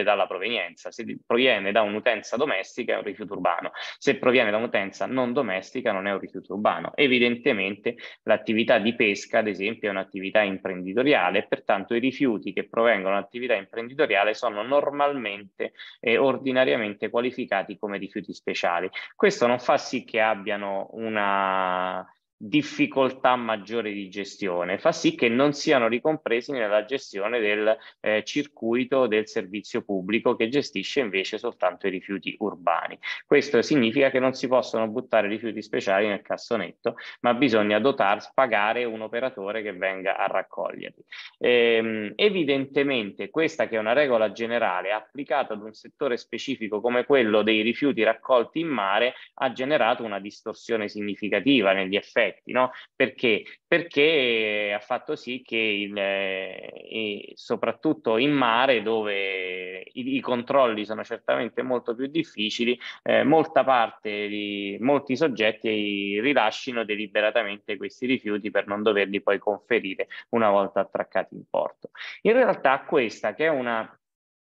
Speaker 5: dalla provenienza. Se proviene da un'utenza domestica è un rifiuto urbano, se proviene da un'utenza non domestica non è un rifiuto urbano. Evidentemente l'attività di pesca, ad esempio, è un'attività imprenditoriale e pertanto i rifiuti che provengono dall'attività imprenditoriale sono normalmente e ordinariamente qualificati come rifiuti speciali. Questo non fa sì che abbiano una difficoltà maggiore di gestione, fa sì che non siano ricompresi nella gestione del eh, circuito del servizio pubblico che gestisce invece soltanto i rifiuti urbani. Questo significa che non si possono buttare rifiuti speciali nel cassonetto, ma bisogna dotarsi, pagare un operatore che venga a raccoglierli. Ehm, evidentemente questa che è una regola generale applicata ad un settore specifico come quello dei rifiuti raccolti in mare ha generato una distorsione significativa negli effetti effetti, no? Perché? Perché ha fatto sì che il, eh, soprattutto in mare dove i, i, controlli sono certamente molto più difficili, eh, molta parte di molti soggetti rilascino deliberatamente questi rifiuti per non doverli poi conferire una volta attraccati in porto. In realtà questa che è una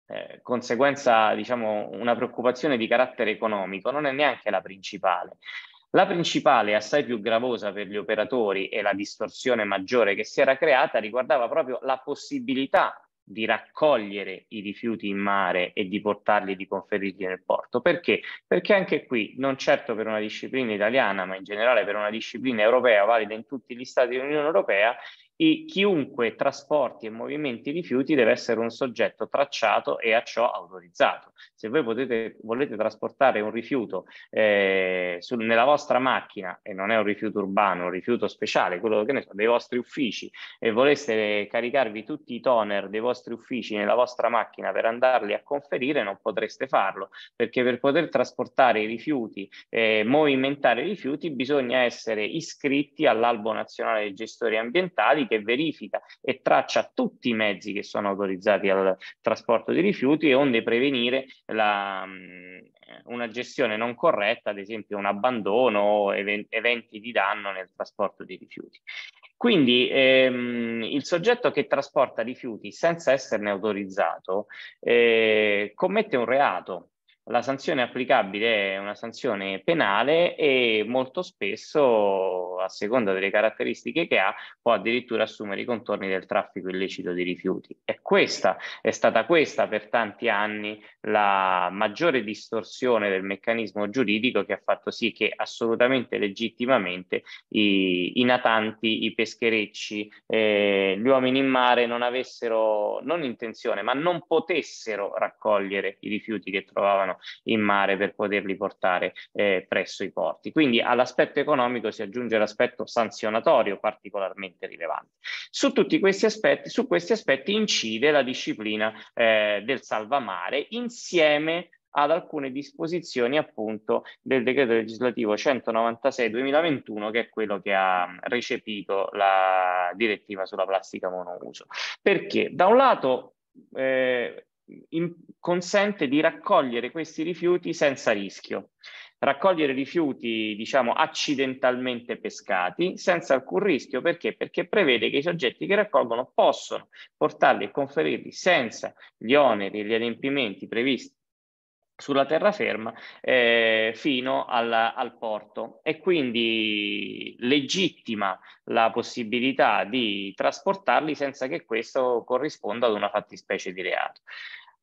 Speaker 5: eh, conseguenza, diciamo, una preoccupazione di carattere economico non è neanche la principale. La principale, assai più gravosa per gli operatori e la distorsione maggiore che si era creata, riguardava proprio la possibilità di raccogliere i rifiuti in mare e di portarli e di conferirli nel porto. Perché? Perché anche qui, non certo per una disciplina italiana, ma in generale per una disciplina europea valida in tutti gli stati dell'Unione Europea, e chiunque trasporti e movimenti rifiuti deve essere un soggetto tracciato e a ciò autorizzato. Se voi potete, volete trasportare un rifiuto eh, su, nella vostra macchina, e non è un rifiuto urbano, un rifiuto speciale, quello che ne so, dei vostri uffici, e voleste caricarvi tutti i toner dei vostri uffici nella vostra macchina per andarli a conferire, non potreste farlo, perché per poter trasportare i rifiuti, eh, movimentare i rifiuti, bisogna essere iscritti all'Albo Nazionale dei Gestori Ambientali che verifica e traccia tutti i mezzi che sono autorizzati al trasporto di rifiuti e onde prevenire la, mm, una gestione non corretta, ad esempio un abbandono o eventi di danno nel trasporto di rifiuti. Quindi ehm, il soggetto che trasporta rifiuti senza esserne autorizzato eh, commette un reato la sanzione applicabile è una sanzione penale e molto spesso, a seconda delle caratteristiche che ha, può addirittura assumere i contorni del traffico illecito di rifiuti. E questa è stata questa per tanti anni la maggiore distorsione del meccanismo giuridico che ha fatto sì che assolutamente legittimamente i, i natanti, i pescherecci, eh, gli uomini in mare non avessero non intenzione, ma non potessero raccogliere i rifiuti che trovavano in mare per poterli portare eh, presso i porti. Quindi all'aspetto economico si aggiunge l'aspetto sanzionatorio particolarmente rilevante. Su tutti questi aspetti, su questi aspetti incide la disciplina eh, del salvamare insieme ad alcune disposizioni appunto del decreto legislativo 196-2021 che è quello che ha recepito la direttiva sulla plastica monouso. Perché da un lato eh, in, consente di raccogliere questi rifiuti senza rischio. Raccogliere rifiuti, diciamo, accidentalmente pescati senza alcun rischio. Perché? Perché prevede che i soggetti che raccolgono possono portarli e conferirli senza gli oneri e gli adempimenti previsti sulla terraferma eh, fino al, al, porto e quindi legittima la possibilità di trasportarli senza che questo corrisponda ad una fattispecie di reato.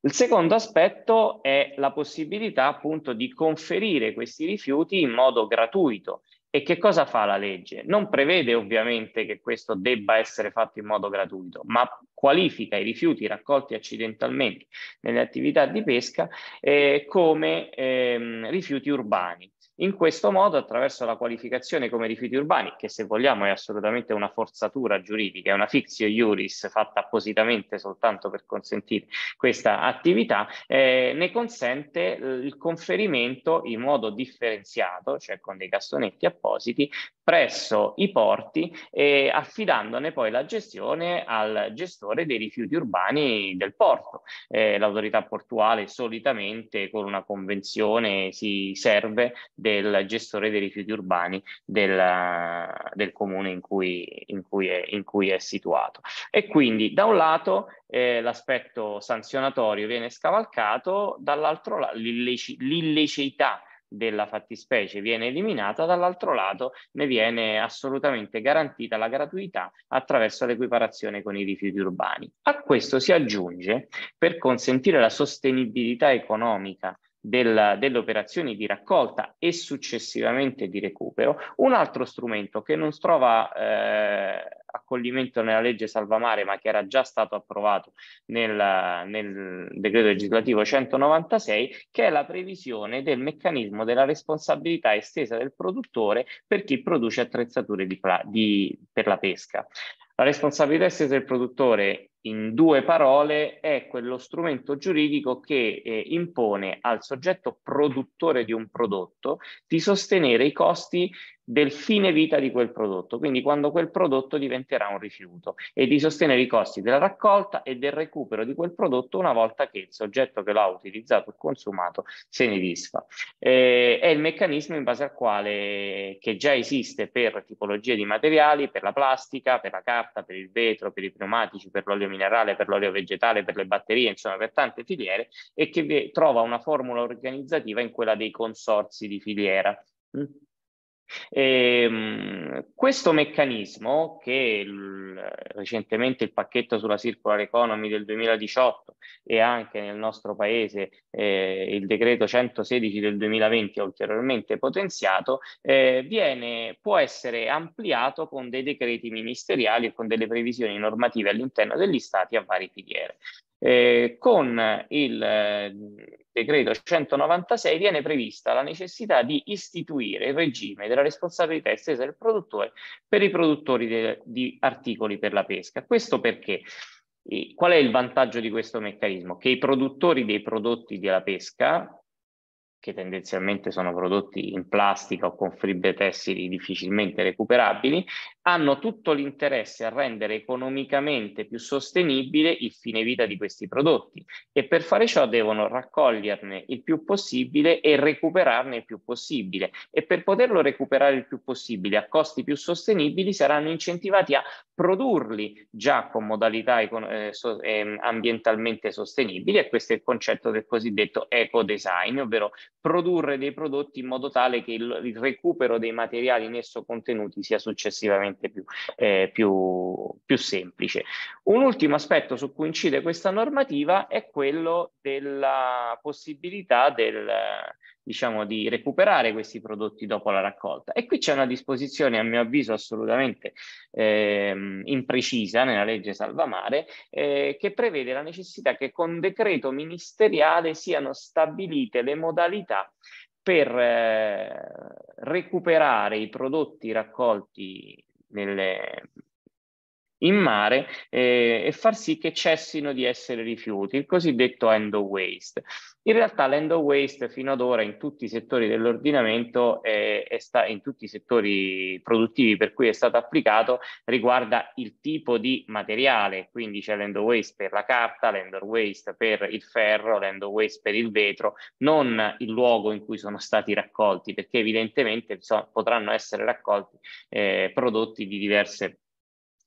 Speaker 5: Il secondo aspetto è la possibilità appunto di conferire questi rifiuti in modo gratuito. E che cosa fa la legge? Non prevede ovviamente che questo debba essere fatto in modo gratuito, ma qualifica i rifiuti raccolti accidentalmente nelle attività di pesca eh, come ehm, rifiuti urbani. In questo modo, attraverso la qualificazione come rifiuti urbani, che se vogliamo è assolutamente una forzatura giuridica, è una fictio iuris fatta appositamente soltanto per consentire questa attività, eh, ne consente eh, il conferimento in modo differenziato, cioè con dei castonetti appositi, presso i porti e affidandone poi la gestione al gestore dei rifiuti urbani del porto. Eh, l'autorità portuale solitamente con una convenzione si serve del gestore dei rifiuti urbani del, del comune in cui, in, cui è, in cui, è, situato. E quindi da un lato eh, l'aspetto sanzionatorio viene scavalcato, dall'altro lato l'illiceità della fattispecie viene eliminata, dall'altro lato ne viene assolutamente garantita la gratuità attraverso l'equiparazione con i rifiuti urbani. A questo si aggiunge, per consentire la sostenibilità economica del, delle operazioni di raccolta e successivamente di recupero, un altro strumento che non trova eh, accoglimento nella legge Salvamare ma che era già stato approvato nel, nel decreto legislativo 196 che è la previsione del meccanismo della responsabilità estesa del produttore per chi produce attrezzature di, di, per la pesca. La responsabilità estesa del produttore in due parole, è quello strumento giuridico che eh, impone al soggetto produttore di un prodotto di sostenere i costi del fine vita di quel prodotto, quindi quando quel prodotto diventerà un rifiuto e di sostenere i costi della raccolta e del recupero di quel prodotto una volta che il soggetto che l'ha utilizzato e consumato se ne disfa. Eh, è il meccanismo in base al quale che già esiste per tipologie di materiali, per la plastica, per la carta, per il vetro, per i pneumatici, per l'olio minerale, per l'olio vegetale, per le batterie, insomma per tante filiere e che trova una formula organizzativa in quella dei consorzi di filiera. Mm? E, ehm, questo meccanismo, che il, recentemente il pacchetto sulla circular economy del 2018 e anche nel nostro paese eh, il decreto 116 del 2020 ulteriormente potenziato, eh, viene, può essere ampliato con dei decreti ministeriali e con delle previsioni normative all'interno degli stati a varie filiere. Eh, con il decreto 196 viene prevista la necessità di istituire il regime della responsabilità estesa del produttore per i produttori de, di articoli per la pesca. Questo perché? Qual è il vantaggio di questo meccanismo? Che i produttori dei prodotti della pesca che tendenzialmente sono prodotti in plastica o con fibre tessili difficilmente recuperabili, hanno tutto l'interesse a rendere economicamente più sostenibile il fine vita di questi prodotti e per fare ciò devono raccoglierne il più possibile e recuperarne il più possibile. E per poterlo recuperare il più possibile a costi più sostenibili saranno incentivati a produrli già con modalità eh, so, eh, ambientalmente sostenibili e questo è il concetto del cosiddetto eco design, ovvero produrre dei prodotti in modo tale che il, il recupero dei materiali in esso contenuti sia successivamente più, eh, più, più semplice. Un ultimo aspetto su cui incide questa normativa è quello della possibilità del, diciamo, di recuperare questi prodotti dopo la raccolta. E qui c'è una disposizione, a mio avviso, assolutamente eh, imprecisa nella legge Salvamare, eh, che prevede la necessità che con decreto ministeriale siano stabilite le modalità per eh, recuperare i prodotti raccolti nelle, in mare eh, e far sì che cessino di essere rifiuti, il cosiddetto end of waste. In realtà l'end of waste fino ad ora in tutti i settori dell'ordinamento eh, in tutti i settori produttivi per cui è stato applicato riguarda il tipo di materiale, quindi c'è l'end of waste per la carta, l'end of waste per il ferro, l'end of waste per il vetro, non il luogo in cui sono stati raccolti, perché evidentemente so, potranno essere raccolti eh, prodotti di diverse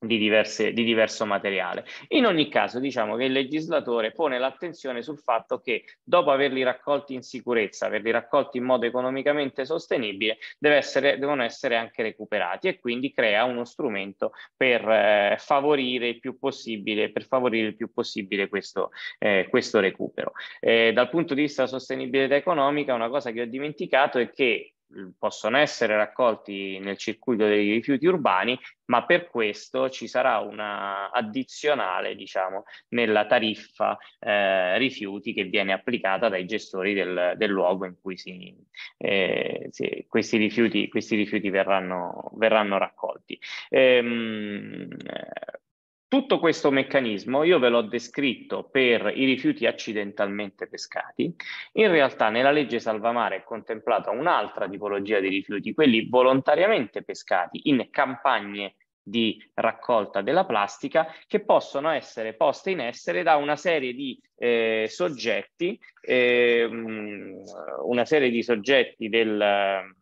Speaker 5: di, diverse, di, diverso materiale. In ogni caso, diciamo che il legislatore pone l'attenzione sul fatto che dopo averli raccolti in sicurezza, averli raccolti in modo economicamente sostenibile, deve essere, devono essere anche recuperati e quindi crea uno strumento per eh, favorire il più possibile, per favorire il più possibile questo, eh, questo recupero. Eh, dal punto di vista della sostenibilità economica, una cosa che ho dimenticato è che possono essere raccolti nel circuito dei rifiuti urbani, ma per questo ci sarà una addizionale, diciamo, nella tariffa eh, rifiuti che viene applicata dai gestori del, del luogo in cui si, eh, si, questi rifiuti, questi rifiuti verranno, verranno raccolti. Ehm, tutto questo meccanismo io ve l'ho descritto per i rifiuti accidentalmente pescati. In realtà nella legge Salvamare è contemplata un'altra tipologia di rifiuti, quelli volontariamente pescati in campagne di raccolta della plastica che possono essere poste in essere da una serie di eh, soggetti, eh, una serie di soggetti del,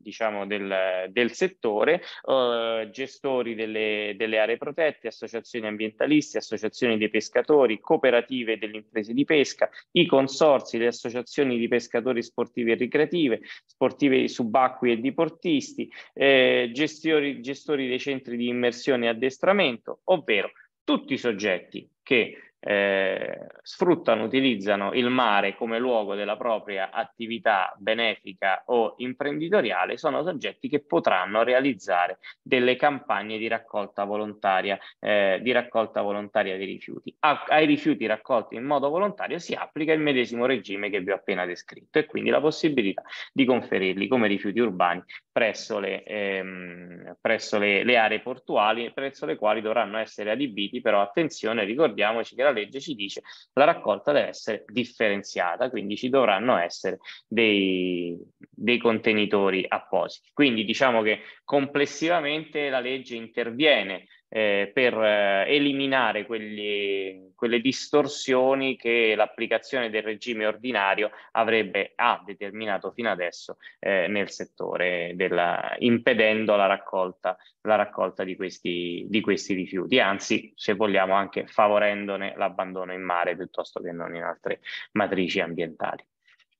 Speaker 5: diciamo, del, del settore, eh, gestori delle, delle, aree protette, associazioni ambientalisti, associazioni dei pescatori, cooperative delle imprese di pesca, i consorsi, le associazioni di pescatori sportivi e ricreative, sportive subacquei e diportisti, eh, gestori, gestori dei centri di immersione e addestramento, ovvero tutti i soggetti che eh, sfruttano, utilizzano il mare come luogo della propria attività benefica o imprenditoriale sono soggetti che potranno realizzare delle campagne di raccolta volontaria, eh, di raccolta volontaria dei rifiuti. A, ai rifiuti raccolti in modo volontario si applica il medesimo regime che vi ho appena descritto e quindi la possibilità di conferirli come rifiuti urbani presso le, ehm, presso le, le aree portuali, presso le quali dovranno essere adibiti, però attenzione, ricordiamoci che la la legge ci dice la raccolta deve essere differenziata, quindi ci dovranno essere dei, dei contenitori appositi. Quindi diciamo che complessivamente la legge interviene eh, per eh, eliminare quelli, quelle distorsioni che l'applicazione del regime ordinario avrebbe ha determinato fino adesso eh, nel settore, della, impedendo la raccolta, la raccolta di, questi, di questi rifiuti, anzi se vogliamo anche favorendone l'abbandono in mare piuttosto che non in altre matrici ambientali.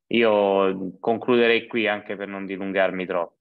Speaker 5: Io concluderei qui anche per non dilungarmi troppo.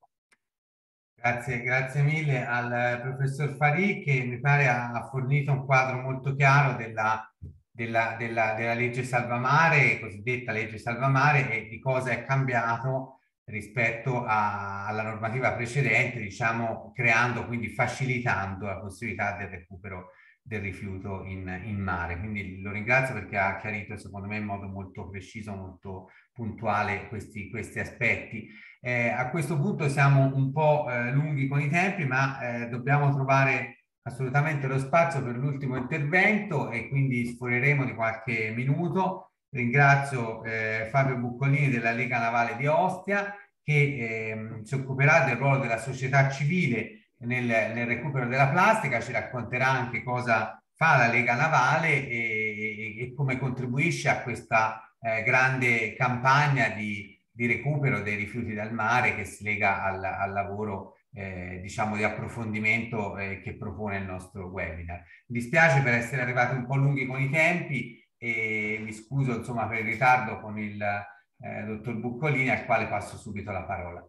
Speaker 2: Grazie, grazie mille al professor Farì che mi pare ha fornito un quadro molto chiaro della, della, della, della legge Salvamare, cosiddetta legge Salvamare, e di cosa è cambiato rispetto a, alla normativa precedente, diciamo creando, quindi facilitando la possibilità del recupero del rifiuto in, in, mare. Quindi lo ringrazio perché ha chiarito secondo me in modo molto preciso, molto puntuale questi, questi aspetti. Eh, a questo punto siamo un po' eh, lunghi con i tempi, ma eh, dobbiamo trovare assolutamente lo spazio per l'ultimo intervento e quindi sforeremo di qualche minuto. Ringrazio eh, Fabio Buccolini della Lega Navale di Ostia che ehm, si occuperà del ruolo della società civile nel, nel, recupero della plastica, ci racconterà anche cosa fa la Lega Navale e, e, e come contribuisce a questa eh, grande campagna di, di, recupero dei rifiuti dal mare che si lega al, al lavoro eh, diciamo di approfondimento eh, che propone il nostro webinar. Mi dispiace per essere arrivati un po' lunghi con i tempi e mi scuso insomma per il ritardo con il eh, dottor Buccolini al quale passo subito la parola.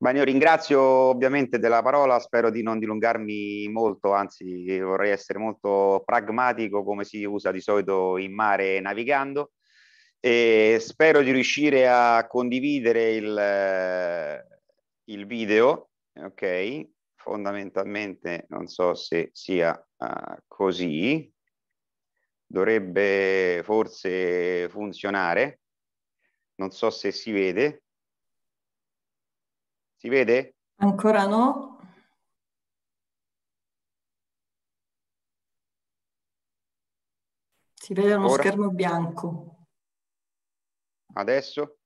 Speaker 6: Bene, io ringrazio ovviamente della parola, spero di non dilungarmi molto, anzi vorrei essere molto pragmatico come si usa di solito in mare navigando e spero di riuscire a condividere il, il video, ok? Fondamentalmente non so se sia uh, così, dovrebbe forse funzionare, non so se si vede. Si vede?
Speaker 7: Ancora no. Si vede uno Ora? schermo bianco.
Speaker 6: Adesso?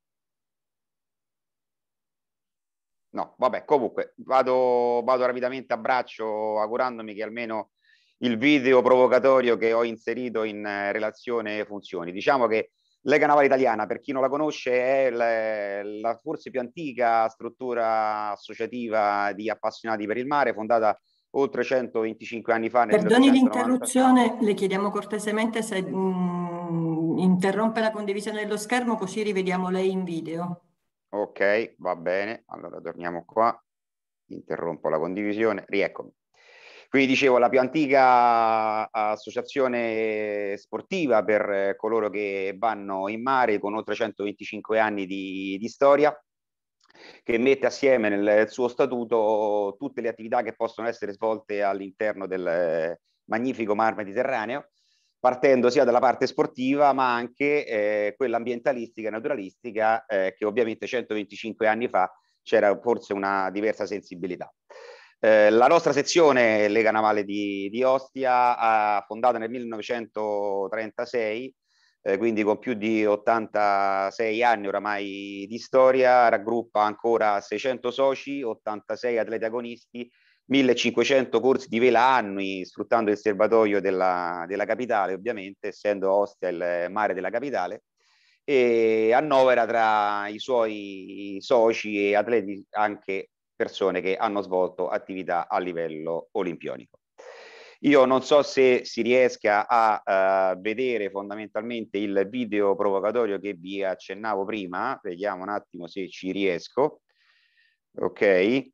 Speaker 6: No, vabbè, comunque vado, vado rapidamente a braccio augurandomi che almeno il video provocatorio che ho inserito in eh, relazione funzioni. Diciamo che Lega Navale Italiana, per chi non la conosce, è la, la, forse più antica struttura associativa di appassionati per il mare, fondata oltre 125 anni fa.
Speaker 7: Perdoni l'interruzione, le chiediamo cortesemente se mh, mm, interrompe la condivisione dello schermo così rivediamo lei in video.
Speaker 6: Ok, va bene. Allora torniamo qua, interrompo la condivisione, rieccomi. Quindi dicevo, la più antica associazione sportiva per coloro che vanno in mare con oltre 125 anni di, di storia, che mette assieme nel suo statuto tutte le attività che possono essere svolte all'interno del magnifico mar Mediterraneo, partendo sia dalla parte sportiva ma anche eh, quella ambientalistica e naturalistica eh, che ovviamente 125 anni fa c'era forse una diversa sensibilità. Eh, la nostra sezione Lega Navale di, di Ostia, fondata nel 1936, eh, quindi con più di 86 anni oramai di storia, raggruppa ancora 600 soci, 86 atleti agonisti, 1500 corsi di vela annui, sfruttando il serbatoio della, della capitale, ovviamente, essendo Ostia il mare della capitale e annovera tra i suoi soci e atleti anche persone che hanno svolto attività a livello olimpionico. Io non so se si riesca a uh, vedere fondamentalmente il video provocatorio che vi accennavo prima, vediamo un attimo se ci riesco. Ok,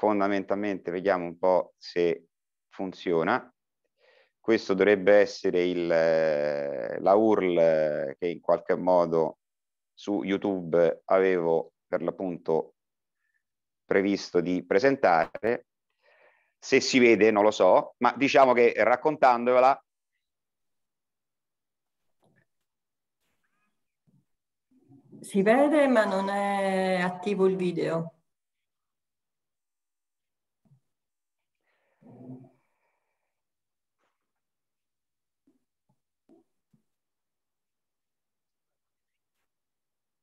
Speaker 6: fondamentalmente vediamo un po' se funziona. Questo dovrebbe essere il, la URL che in qualche modo su YouTube avevo per l'appunto previsto di presentare. Se si vede non lo so, ma diciamo che raccontandovela
Speaker 7: Si vede ma non è attivo il video.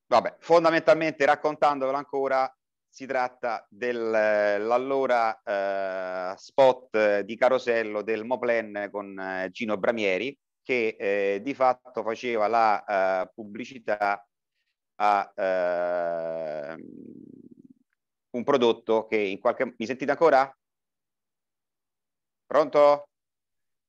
Speaker 6: Vabbè, fondamentalmente raccontandovela ancora, si tratta dell'allora eh, spot di Carosello del Moplen con eh, Gino Bramieri che eh, di fatto faceva la eh, pubblicità a un prodotto che in qualche... Mi sentite ancora? Pronto?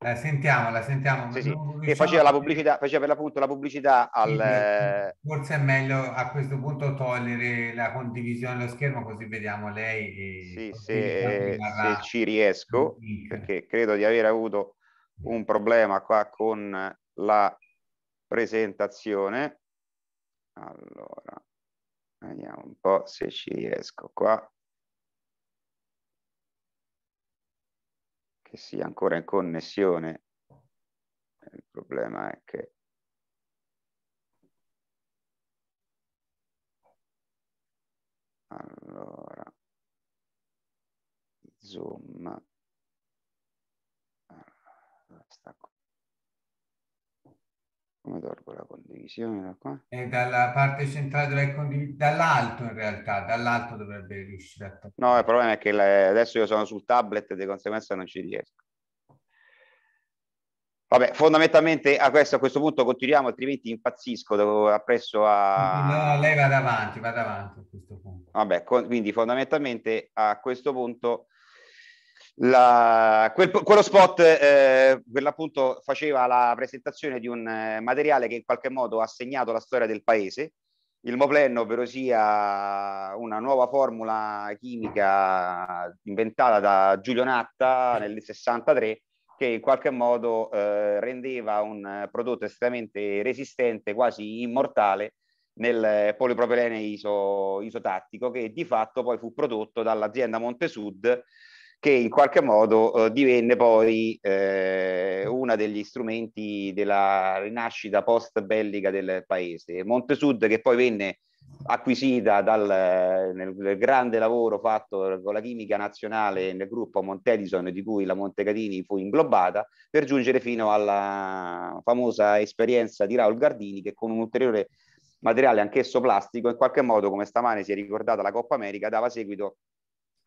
Speaker 2: La sentiamo, la sentiamo.
Speaker 6: Sì, sì. Che faceva la pubblicità, faceva per l'appunto la pubblicità al...
Speaker 2: Forse è meglio a questo punto togliere la condivisione dello schermo così vediamo lei.
Speaker 6: sì, se, se ci riesco, perché credo di aver avuto un problema qua con la presentazione. Allora, vediamo un po' se ci riesco qua. Che sia ancora in connessione. Il problema è che allora zoom come tolgo la condivisione da qua?
Speaker 2: È dalla parte centrale dove condiv- dall'alto in realtà, dall'alto dovrebbe riuscire a toccare.
Speaker 6: No, il problema è che le... adesso io sono sul tablet e di conseguenza non ci riesco. Vabbè, fondamentalmente a questo, a questo punto continuiamo, altrimenti impazzisco appresso a...
Speaker 2: No, lei va avanti, va avanti a questo punto.
Speaker 6: Vabbè, con, quindi fondamentalmente a questo punto la, quel, quello spot eh, per l'appunto faceva la presentazione di un eh, materiale che in qualche modo ha segnato la storia del paese, il Moplen, ovvero sia una nuova formula chimica inventata da Giulio Natta nel 63 che in qualche modo eh, rendeva un prodotto estremamente resistente, quasi immortale, nel polipropilene iso, isotattico, che di fatto poi fu prodotto dall'azienda Montesud che in qualche modo eh, divenne poi eh, uno degli strumenti della rinascita post bellica del paese. Montesud che poi venne acquisita dal, nel grande lavoro fatto con la chimica nazionale nel gruppo Montedison di cui la Montecatini fu inglobata per giungere fino alla famosa esperienza di Raul Gardini che con un ulteriore materiale anch'esso plastico in qualche modo come stamane si è ricordata la Coppa America dava seguito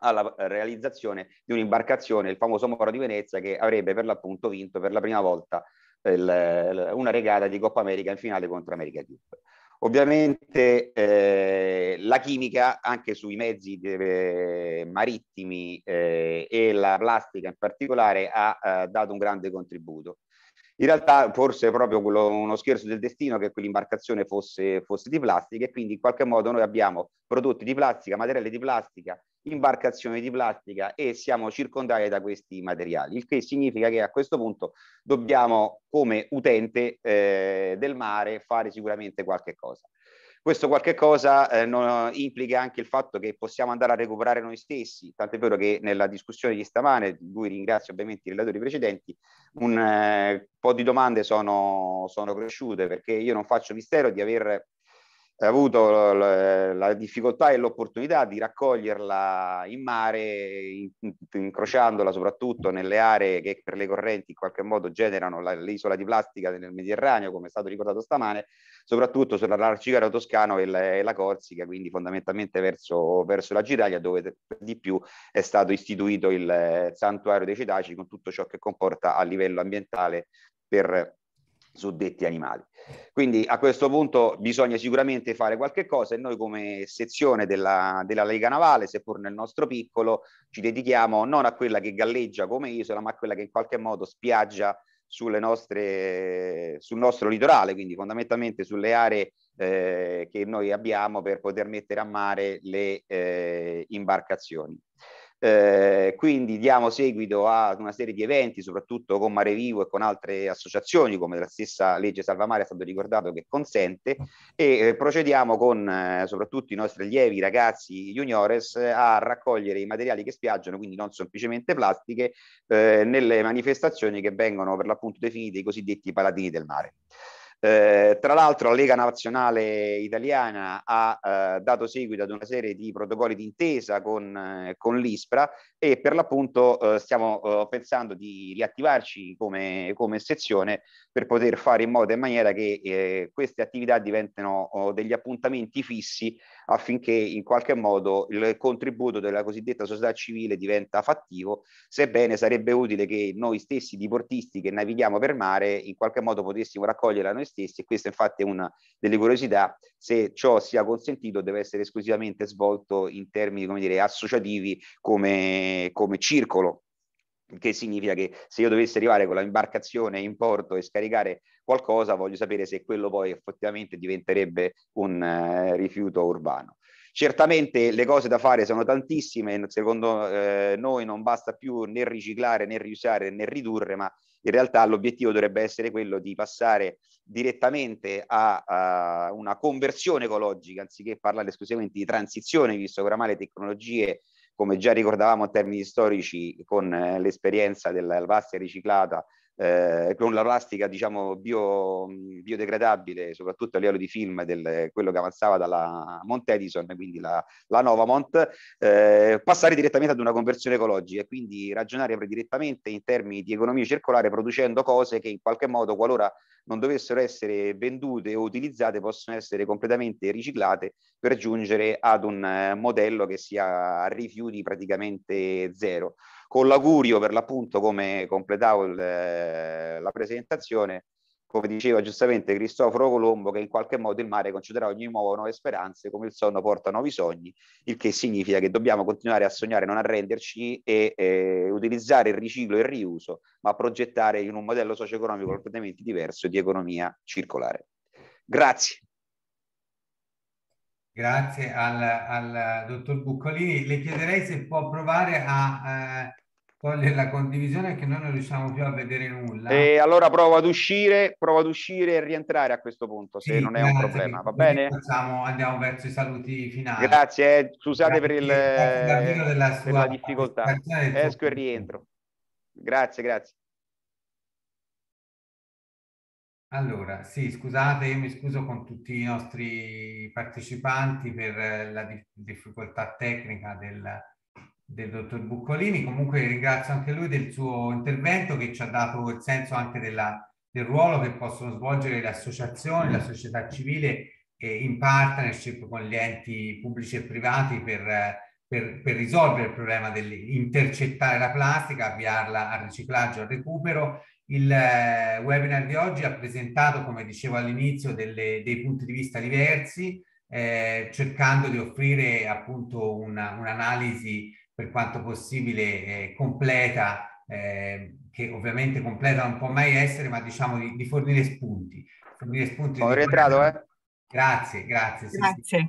Speaker 6: alla realizzazione di un'imbarcazione, il famoso Moro di Venezia, che avrebbe per l'appunto vinto per la prima volta il, una regata di Coppa America in finale contro America Cup. Ovviamente eh, la chimica anche sui mezzi eh, marittimi eh, e la plastica in particolare ha eh, dato un grande contributo. In realtà forse è proprio quello, uno scherzo del destino che quell'imbarcazione fosse, fosse di plastica e quindi in qualche modo noi abbiamo prodotti di plastica, materiali di plastica imbarcazioni di plastica e siamo circondati da questi materiali, il che significa che a questo punto dobbiamo come utente eh, del mare fare sicuramente qualche cosa. Questo qualche cosa eh, non, implica anche il fatto che possiamo andare a recuperare noi stessi, tant'è vero che nella discussione di stamane, di cui ringrazio ovviamente i relatori precedenti, un eh, po' di domande sono, sono cresciute perché io non faccio mistero di aver avuto la, difficoltà e l'opportunità di raccoglierla in mare, in, incrociandola soprattutto nelle aree che per le correnti in qualche modo generano la, l'isola di plastica nel Mediterraneo, come è stato ricordato stamane, soprattutto sull'arcigaro toscano e la, Corsica, quindi fondamentalmente verso, verso la Giraglia, dove di più è stato istituito il santuario dei cetaci con tutto ciò che comporta a livello ambientale per suddetti animali. Quindi a questo punto bisogna sicuramente fare qualche cosa e noi come sezione della, della, Lega Navale, seppur nel nostro piccolo, ci dedichiamo non a quella che galleggia come isola, ma a quella che in qualche modo spiaggia nostre, sul nostro litorale, quindi fondamentalmente sulle aree eh, che noi abbiamo per poter mettere a mare le eh, imbarcazioni. Eh, quindi diamo seguito a una serie di eventi, soprattutto con Mare Vivo e con altre associazioni, come la stessa legge Salvamare è stato ricordato che consente, e eh, procediamo con eh, soprattutto i nostri allievi, ragazzi juniores, a raccogliere i materiali che spiaggiano, quindi non semplicemente plastiche, eh, nelle manifestazioni che vengono per l'appunto definite i cosiddetti paladini del mare. Eh, tra l'altro la Lega Nazionale Italiana ha eh, dato seguito ad una serie di protocolli d'intesa con, eh, con l'ISPRA e per l'appunto eh, stiamo eh, pensando di riattivarci come, come, sezione per poter fare in modo e maniera che queste attività diventino oh, degli appuntamenti fissi affinché in qualche modo il contributo della cosiddetta società civile diventa fattivo, sebbene sarebbe utile che noi stessi diportisti che navighiamo per mare in qualche modo potessimo raccoglierla noi stessi e questa infatti è una delle curiosità, se ciò sia consentito deve essere esclusivamente svolto in termini come dire, associativi come, come circolo che significa che se io dovessi arrivare con la imbarcazione in porto e scaricare qualcosa, voglio sapere se quello poi effettivamente diventerebbe un eh, rifiuto urbano. Certamente le cose da fare sono tantissime, secondo eh, noi non basta più né riciclare né riusare né ridurre, ma in realtà l'obiettivo dovrebbe essere quello di passare direttamente a, a, una conversione ecologica anziché parlare esclusivamente di transizione, visto che oramai le tecnologie come già ricordavamo in termini storici con eh, l'esperienza della plastica riciclata, eh, con la plastica diciamo bio, biodegradabile, soprattutto a livello di film, del, quello che avanzava dalla Mont Edison, quindi la, la Nova Mont, eh, passare direttamente ad una conversione ecologica e quindi ragionare direttamente in termini di economia circolare producendo cose che in qualche modo, qualora non dovessero essere vendute o utilizzate, possono essere completamente riciclate per giungere ad un eh, modello che sia a rifiuti praticamente zero. Con l'augurio, per l'appunto, come completavo il, eh, la presentazione, come diceva giustamente Cristoforo Colombo, che in qualche modo il mare concederà ogni uomo nuove speranze, come il sonno porta nuovi sogni, il che significa che dobbiamo continuare a sognare, non arrenderci e eh, utilizzare il riciclo e il riuso, ma progettare in un modello socio-economico completamente diverso di economia circolare. Grazie.
Speaker 2: Grazie al, al dottor Buccolini. Le chiederei se può provare a eh, togliere la condivisione che noi non riusciamo più a vedere nulla.
Speaker 6: E allora provo ad uscire, provo ad uscire e rientrare a questo punto, se sì, non è un problema, va bene?
Speaker 2: Facciamo, andiamo verso i saluti finali.
Speaker 6: Grazie, eh, scusate grazie, per, il, per la difficoltà. Esco e rientro. Grazie, grazie.
Speaker 2: Allora, sì, scusate, io mi scuso con tutti i nostri partecipanti per la difficoltà tecnica del, del dottor Buccolini. Comunque ringrazio anche lui del suo intervento che ci ha dato il senso anche della, del ruolo che possono svolgere le associazioni, la società civile eh, in partnership con gli enti pubblici e privati per, per, per risolvere il problema dell'intercettare la plastica, avviarla al riciclaggio, al recupero. Il eh, webinar di oggi ha presentato, come dicevo all'inizio, dei punti di vista diversi, eh, cercando di offrire appunto un'analisi per quanto possibile eh, completa, eh, che ovviamente completa non può mai essere, ma diciamo di, di fornire spunti. Fornire spunti
Speaker 6: Ho rientrato, eh?
Speaker 2: Grazie, grazie.
Speaker 1: Sì, grazie. Sì.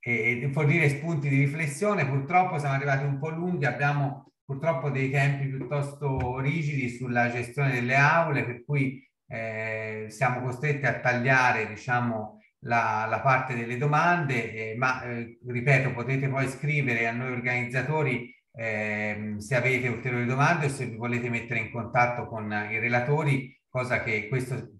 Speaker 2: E, e fornire spunti di riflessione. Purtroppo siamo arrivati un po' lunghi, abbiamo purtroppo dei tempi piuttosto rigidi sulla gestione delle aule, per cui eh, siamo costretti a tagliare, diciamo, la, la parte delle domande, eh, ma eh, ripeto, potete poi scrivere a noi organizzatori eh, se avete ulteriori domande o se vi volete mettere in contatto con i relatori, cosa che questo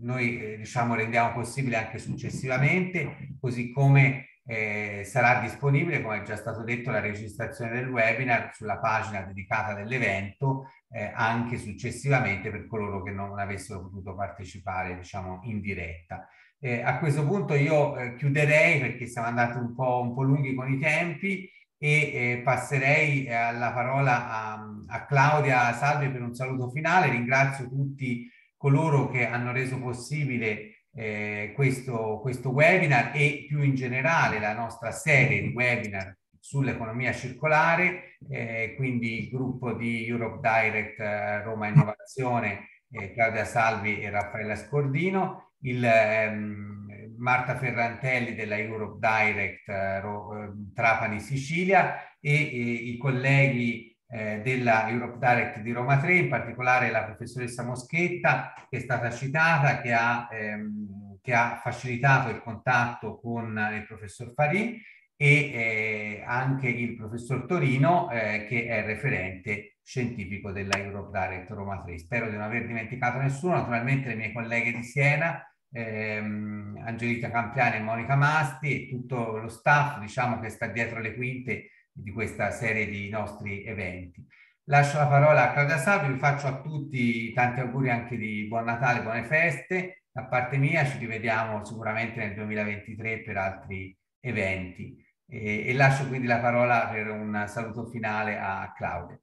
Speaker 2: noi eh, diciamo rendiamo possibile anche successivamente, così come eh, sarà disponibile, come è già stato detto, la registrazione del webinar sulla pagina dedicata dell'evento eh, anche successivamente per coloro che non avessero potuto partecipare diciamo in diretta. Eh, a questo punto io eh, chiuderei perché siamo andati un po', un po lunghi con i tempi e eh, passerei la parola a, a, Claudia Salve per un saluto finale. Ringrazio tutti coloro che hanno reso possibile eh, questo, questo webinar e più in generale la nostra serie di webinar sull'economia circolare, eh, quindi il gruppo di Europe Direct eh, Roma Innovazione, Claudia Salvi e Raffaella Scordino il, ehm, Marta Ferrantelli della Europe Direct eh, ehm, Trapani Sicilia e, e i colleghi eh, della Europe Direct di Roma 3, in particolare la professoressa Moschetta che è stata citata, che ha, ehm, che ha facilitato il contatto con il professor Farin e eh, anche il professor Torino eh, che è referente scientifico della Europe Direct Roma 3. Spero di non aver dimenticato nessuno, naturalmente le mie colleghe di Siena ehm, Angelita Campiani e Monica Masti e tutto lo staff diciamo che sta dietro le quinte di questa serie di nostri eventi. Lascio la parola a Claudia Salvi, vi faccio a tutti tanti auguri anche di buon Natale, buone feste. Da parte mia ci rivediamo sicuramente nel 2023 per altri eventi e, e lascio quindi la parola per un saluto finale a Claudia.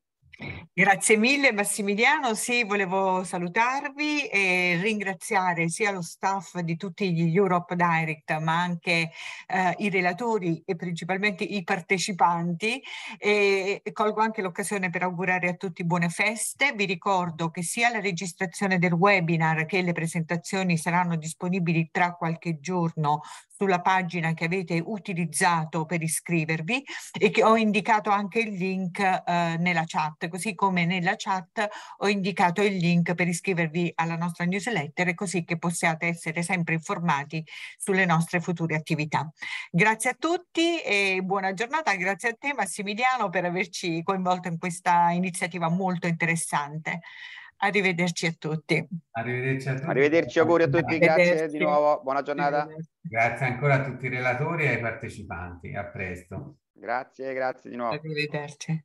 Speaker 1: Grazie mille Massimiliano, sì, volevo salutarvi e ringraziare sia lo staff di tutti gli Europe Direct ma anche eh, i relatori e principalmente i partecipanti e, colgo anche l'occasione per augurare a tutti buone feste. Vi ricordo che sia la registrazione del webinar che le presentazioni saranno disponibili tra qualche giorno sulla pagina che avete utilizzato per iscrivervi e che ho indicato anche il link eh, nella chat, così come nella chat ho indicato il link per iscrivervi alla nostra newsletter così che possiate essere sempre informati sulle nostre future attività. Grazie a tutti e buona giornata, grazie a te Massimiliano per averci coinvolto in questa iniziativa molto interessante. Arrivederci a tutti.
Speaker 6: Arrivederci a tutti. Arrivederci, auguri a tutti, grazie di nuovo, buona giornata.
Speaker 2: Grazie ancora a tutti i relatori e ai partecipanti, a presto.
Speaker 6: Grazie, grazie di nuovo.
Speaker 1: Arrivederci.